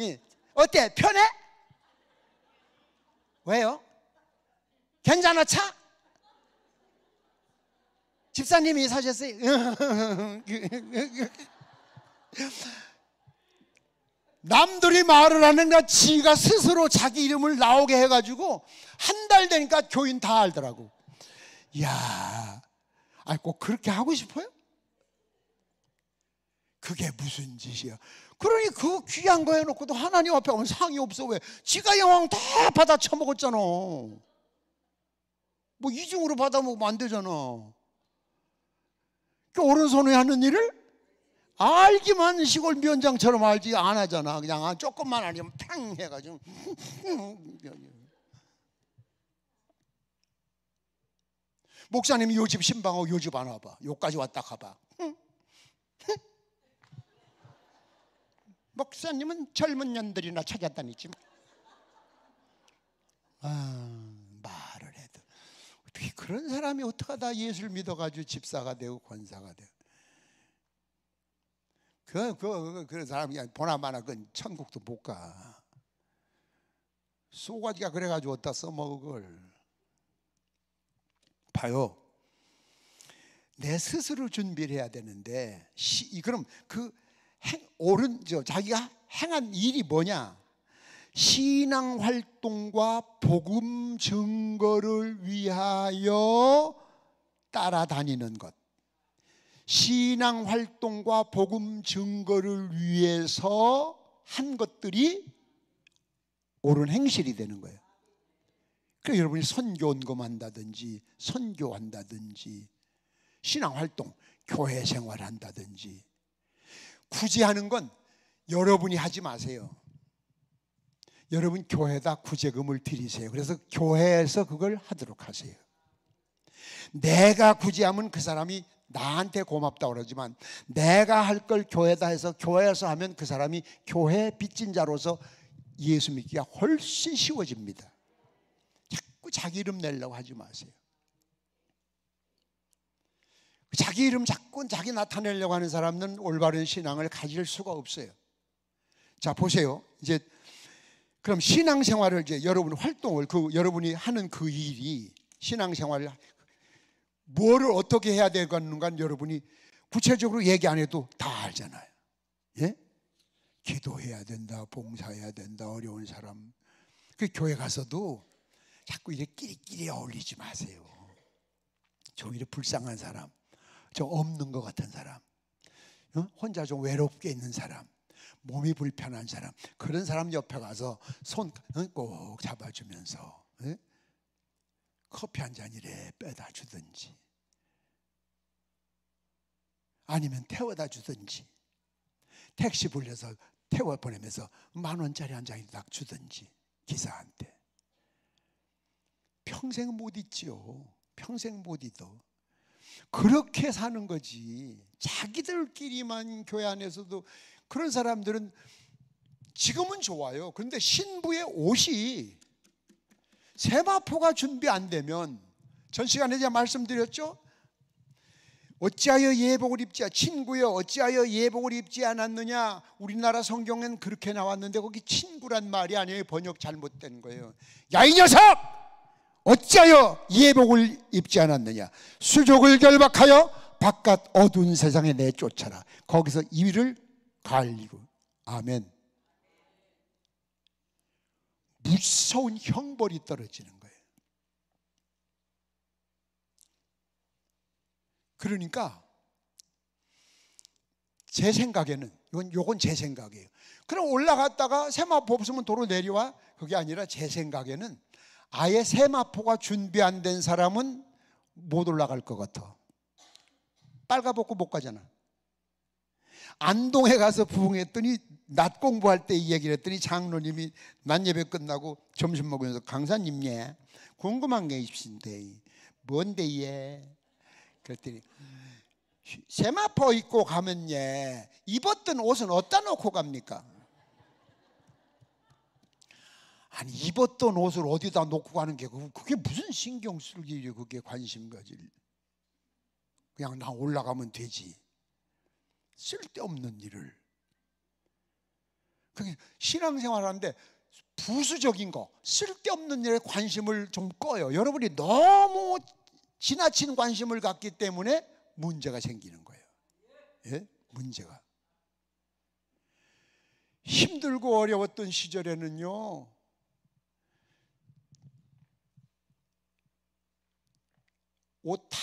예. 어때? 편해? 왜요? 괜찮아 차? 집사님이 사셨어요? 남들이 말을 하는가 지가 스스로 자기 이름을 나오게 해가지고 한 달 되니까 교인 다 알더라고. 이야, 아니 꼭 그렇게 하고 싶어요? 그게 무슨 짓이야? 그러니 그 귀한 거 해놓고도 하나님 앞에 오면 상이 없어 왜? 지가 영광 다 받아 처먹었잖아. 뭐 이중으로 받아 먹으면 안 되잖아. 그 오른손에 하는 일을 알기만 시골 면장처럼 알지 안 하잖아. 그냥 조금만 아니면 팡 해가지고 목사님이 요집 신방하고 요집 안 와봐. 요까지 왔다 가봐. 응? 응? 목사님은 젊은 년들이나 찾아다니지. 아, 말을 해도 어떻게 그런 사람이 어떻게 다 예수를 믿어가지고 집사가 되고 권사가 되고 그, 그, 그, 그런 사람이 보나마나 그 천국도 못 가. 소가지가 그래가지고 어디다 써먹을 걸. 봐요. 내 스스로 준비를 해야 되는데 시, 그럼 그 행, 옳은 저 자기가 행한 일이 뭐냐? 신앙 활동과 복음 증거를 위하여 따라다니는 것. 신앙 활동과 복음 증거를 위해서 한 것들이 옳은 행실이 되는 거예요. 그러니까 여러분이 선교원금 한다든지 선교한다든지 신앙 활동, 교회 생활한다든지 굳이 하는 건 여러분이 하지 마세요. 여러분 교회에다 구제금을 드리세요. 그래서 교회에서 그걸 하도록 하세요. 내가 굳이 하면 그 사람이 나한테 고맙다 그러지만 내가 할 걸 교회다 해서 교회에서 하면 그 사람이 교회 빚진 자로서 예수 믿기가 훨씬 쉬워집니다. 자꾸 자기 이름 내려고 하지 마세요. 자기 이름 자꾸 자기 나타내려고 하는 사람은 올바른 신앙을 가질 수가 없어요. 자 보세요. 이제 그럼 신앙생활을 이제 여러분 활동을 그 여러분이 하는 그 일이 신앙생활을 뭐를 어떻게 해야 되겠는가 여러분이 구체적으로 얘기 안 해도 다 알잖아요. 예? 기도해야 된다, 봉사해야 된다, 어려운 사람. 그 교회 가서도 자꾸 이렇게 끼리끼리 어울리지 마세요. 저 이렇게 불쌍한 사람, 저 없는 것 같은 사람, 어? 혼자 좀 외롭게 있는 사람, 몸이 불편한 사람, 그런 사람 옆에 가서 손 꼭 잡아주면서 예? 커피 한 잔 이래 빼다 주든지 아니면 태워다 주든지 택시 불려서 태워 보내면서 만 원짜리 한 장이 딱 주든지 기사한테 평생 못 잊지요. 평생 못 잊어. 그렇게 사는 거지. 자기들끼리만 교회 안에서도 그런 사람들은 지금은 좋아요. 그런데 신부의 옷이 세마포가 준비 안 되면 전 시간에 제가 말씀드렸죠. 어찌하여 예복을 입지 친구여 어찌하여 예복을 입지 않았느냐 우리나라 성경엔 그렇게 나왔는데 거기 친구란 말이 아니에요 번역 잘못된 거예요 야 이 녀석 어찌하여 예복을 입지 않았느냐? 수족을 결박하여 바깥 어두운 세상에 내쫓아라. 거기서 이를 갈리고. 아멘. 무서운 형벌이 떨어지는 거예요. 그러니까 제 생각에는 이건 요건 제 생각이에요. 그럼 올라갔다가 세마포 없으면 도로 내려와. 그게 아니라 제 생각에는 아예 세마포가 준비 안 된 사람은 못 올라갈 것 같아. 빨가벗고 못 가잖아. 안동에 가서 부흥했더니 낮 공부할 때 이 얘기를 했더니 장로님이 낮 예배 끝나고 점심 먹으면서 강사님 예 궁금한 게 있으신데 뭔데 예 그랬더니 세마포 입고 가면 예 입었던 옷은 어디다 놓고 갑니까? 아니 입었던 옷을 어디다 놓고 가는 게 그게 무슨 신경 쓸 일이 그게 관심 가질 그냥 나 올라가면 되지 쓸데없는 일을 그게 신앙생활하는데 부수적인 거 쓸데없는 일에 관심을 좀 꺼요 여러분이 너무 지나친 관심을 갖기 때문에 문제가 생기는 거예요. 예? 문제가. 힘들고 어려웠던 시절에는요. 옷 다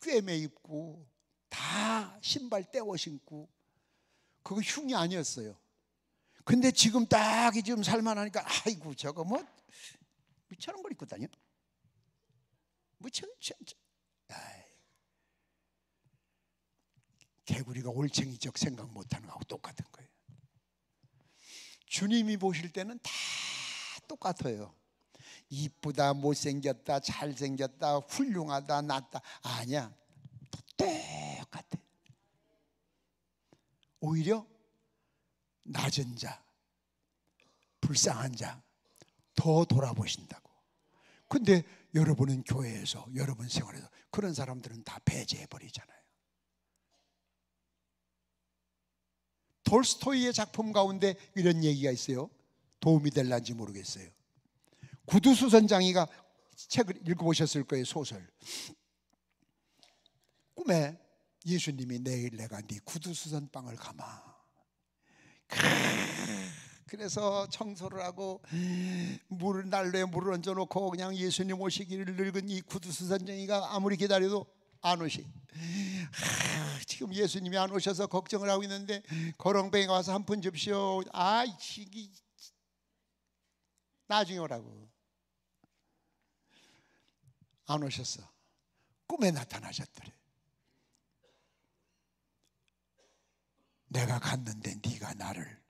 꿰매 입고 다 신발 떼어 신고 그거 흉이 아니었어요. 근데 지금 딱 지금 살만하니까 아이고 저거 뭐 저런 걸 입고 다녀? 저. 아이. 개구리가 올챙이적 생각 못하는 거하고 똑같은 거예요. 주님이 보실 때는 다 똑같아요. 이쁘다 못생겼다 잘생겼다 훌륭하다 낫다. 아니야. 똑같아. 오히려 낮은 자 불쌍한 자 더 돌아보신다고. 근데 여러분은 교회에서 여러분 생활에서 그런 사람들은 다 배제해 버리잖아요. 톨스토이의 작품 가운데 이런 얘기가 있어요? 도움이 될란지 모르겠어요 구두수선 장이가 책을 읽어보셨을 거예요 소설. 꿈에 예수님이 내일 내가 네 구두수선방을 가마 그래서 청소를 하고 물을 난로에 물을 얹어놓고 그냥 예수님 오시기를 늙은 이 구두수선장이가 아무리 기다려도 안 오시. 지금 예수님이 안 오셔서 걱정을 하고 있는데 거렁뱅이가 와서 한 푼 줍시오. 아 이게 나중에 오라고 안 오셨어. 꿈에 나타나셨더래. 내가 갔는데 네가 나를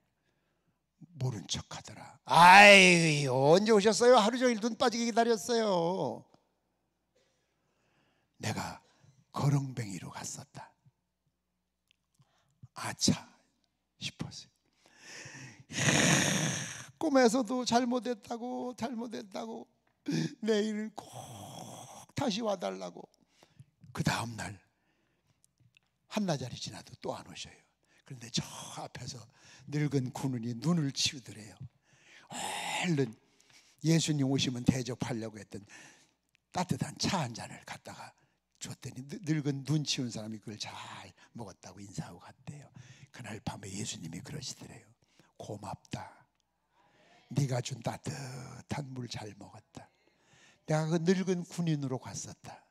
모른 척하더라. 아이 언제 오셨어요? 하루 종일 눈 빠지게 기다렸어요. 내가 거렁뱅이로 갔었다. 아차 싶었어요. 꿈에서도 잘못했다고 잘못했다고 내일은 꼭 다시 와달라고. 그 다음날 한나절이 지나도 또 안 오셔요. 그런데 저 앞에서 늙은 군인이 눈을 치우더래요. 얼른 예수님 오시면 대접하려고 했던 따뜻한 차 한 잔을 갖다가 줬더니 늙은 눈 치운 사람이 그걸 잘 먹었다고 인사하고 갔대요. 그날 밤에 예수님이 그러시더래요. 고맙다. 네가 준 따뜻한 물 잘 먹었다 내가 그 늙은 군인으로 갔었다.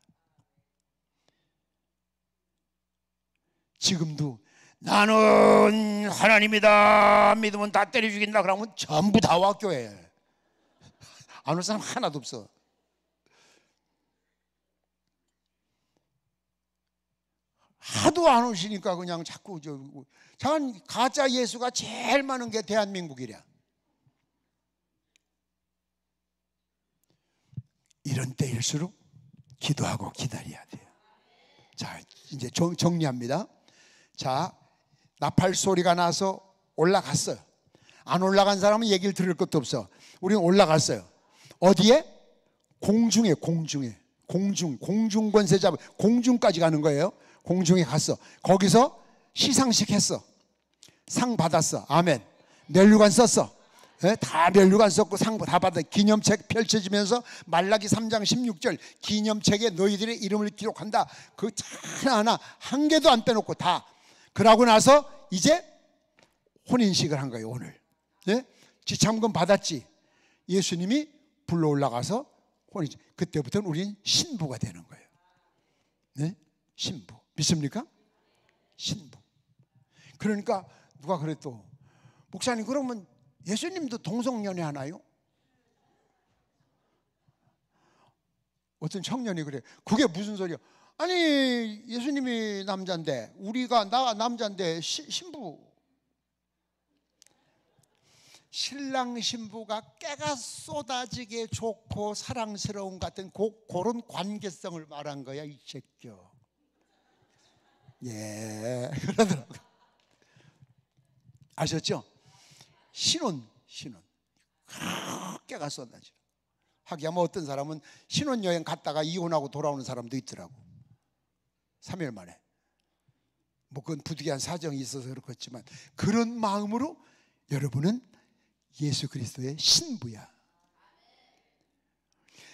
지금도 나는 하나님이다 믿으면 다 때려 죽인다 그러면 전부 다 와 교회 안 올 사람 하나도 없어 하도 안 오시니까 그냥 자꾸 저 참 가짜 예수가 제일 많은 게 대한민국이랴 이런 때일수록 기도하고 기다려야 돼요. 자, 이제 정, 정리합니다. 자, 나팔 소리가 나서 올라갔어요. 안 올라간 사람은 얘기를 들을 것도 없어. 우리는 올라갔어요. 어디에? 공중에, 공중에. 공중, 공중 권세 잡 공중까지 가는 거예요. 공중에 갔어. 거기서 시상식 했어. 상 받았어. 아멘. 멸류관 썼어. 예? 다 멸류관 썼고 상다 받아 기념책 펼쳐지면서 말라기 3장 16절 기념책에 너희들의 이름을 기록한다. 그 하나하나 한 개도 안 빼놓고 다. 그러고 나서 이제 혼인식을 한 거예요 오늘. 예? 지참금 받았지. 예수님이 불러 올라가서 혼인 그때부터는 우리는 신부가 되는 거예요. 네? 신부. 믿습니까? 신부. 그러니까 누가 그랬또 목사님 그러면 예수님도 동성연애 하나요? 어떤 청년이 그래. 그게 무슨 소리야? 아니 예수님이 남자인데 우리가 나 남자인데 시, 신부 신랑 신부가 깨가 쏟아지게 좋고 사랑스러운 같은 고, 그런 관계성을 말한 거야 이 새끼요. 예 그러더라고. 아셨죠? 신혼 신혼. 깨가 쏟아져 하기야 뭐 어떤 사람은 신혼여행 갔다가 이혼하고 돌아오는 사람도 있더라고. 3일 만에. 뭐 그건 부득이한 사정이 있어서 그렇겠지만 그런 마음으로 여러분은 예수 그리스도의 신부야.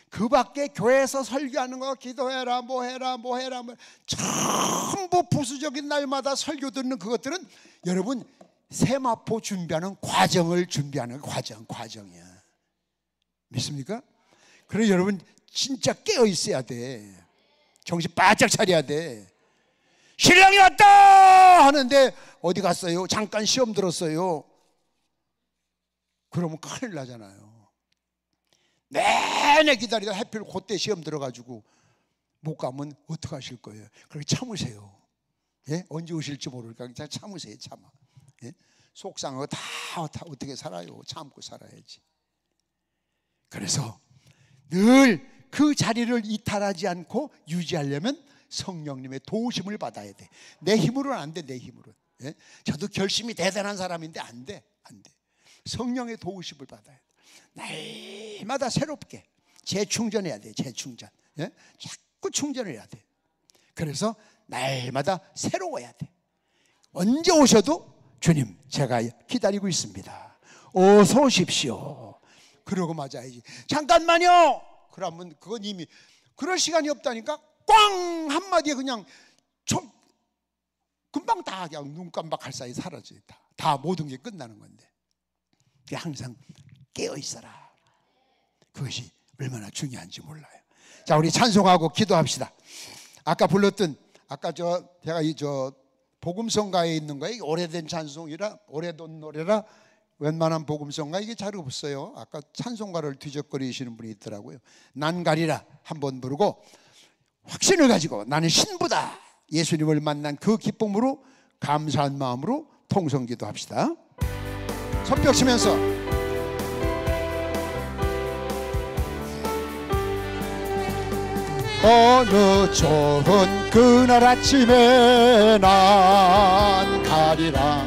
그 밖에 교회에서 설교하는 거 기도해라 뭐 해라 뭐 해라 뭐 전부 부수적인 날마다 설교 듣는 그것들은 여러분 세마포 준비하는 과정을 준비하는 과정, 과정이야. 믿습니까? 그래 여러분 진짜 깨어 있어야 돼. 정신 바짝 차려야 돼. 신랑이 왔다 하는데 어디 갔어요? 잠깐 시험 들었어요. 그러면 큰일 나잖아요. 내내 기다리다 해필 그때 시험 들어가지고 못 가면 어떡하실 거예요? 그렇게 참으세요. 예? 언제 오실지 모르니까 참으세요, 참아. 예? 속상하고 다, 다 어떻게 살아요? 참고 살아야지. 그래서 늘 그 자리를 이탈하지 않고 유지하려면 성령님의 도우심을 받아야 돼. 내 힘으로는 안 돼, 내 힘으로. 예? 저도 결심이 대단한 사람인데 안 돼, 안 돼. 성령의 도우심을 받아야 돼. 날마다 새롭게 재충전해야 돼, 재충전. 예? 자꾸 충전을 해야 돼. 그래서 날마다 새로워야 돼. 언제 오셔도 주님, 제가 기다리고 있습니다. 어서 오십시오. 그러고 맞아야지. 잠깐만요. 그러면 그건 이미 그럴 시간이 없다니까 꽝 한마디에 그냥 좀 금방 다 그냥 눈 깜박할 사이 사라져 다. 다 모든 게 끝나는 건데. 항상 깨어 있어라. 그것이 얼마나 중요한지 몰라요. 자, 우리 찬송하고 기도합시다. 아까 불렀던 아까 저 제가 이저 복음성가에 있는 거예요. 오래된 찬송이라 오래된 노래라 웬만한 복음성가 이게 잘 없어요. 아까 찬송가를 뒤적거리시는 분이 있더라고요. 난 가리라 한 번 부르고 확신을 가지고 나는 신부다. 예수님을 만난 그 기쁨으로 감사한 마음으로 통성기도 합시다. 손뼉 치면서 어느 좋은 그날 아침에 난 가리라.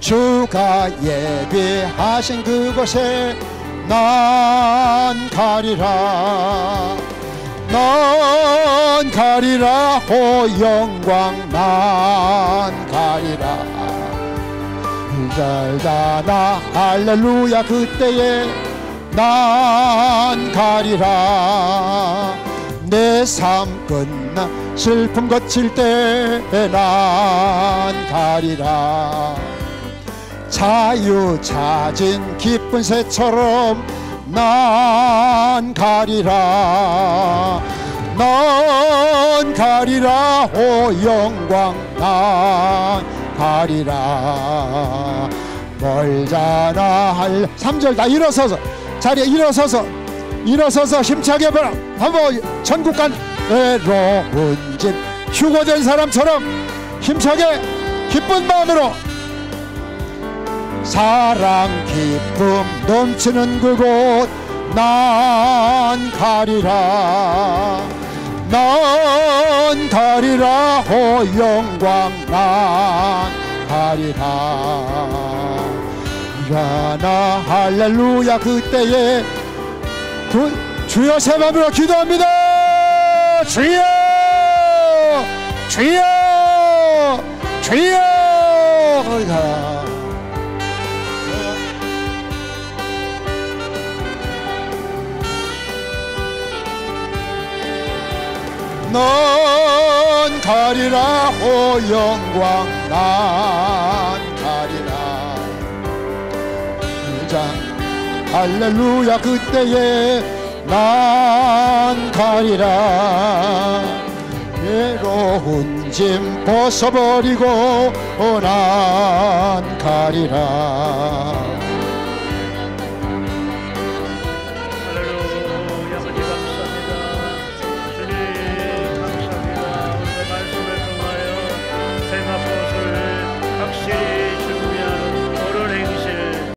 주가 예비하신 그곳에 난 가리라. 난 가리라. 호 영광 난 가리라. 잘자나 할렐루야 그때에 난 가리라. 내 삶 끝나 슬픔 거칠 때 난 가리라. 자유 찾은 기쁜 새처럼 난 가리라. 난 가리라. 오 영광 난 가리라. 멀잖아 할 3절 다 일어서서 자리에 일어서서 일어서서 힘차게 한번 전국간 외로운 집 휴거된 사람처럼 힘차게 기쁜 마음으로 사랑 기쁨 넘치는 그곳 난 가리라 난 가리라 호 영광 난 가리라 일어나 할렐루야 그때에 그 주여 새 마음으로 기도합니다. 주여! 주여! 주여! 그러니까 넌 가리라 오 영광 난 장 할렐루야 그때에 난 가리라. 외로운 짐 벗어버리고 난 가리라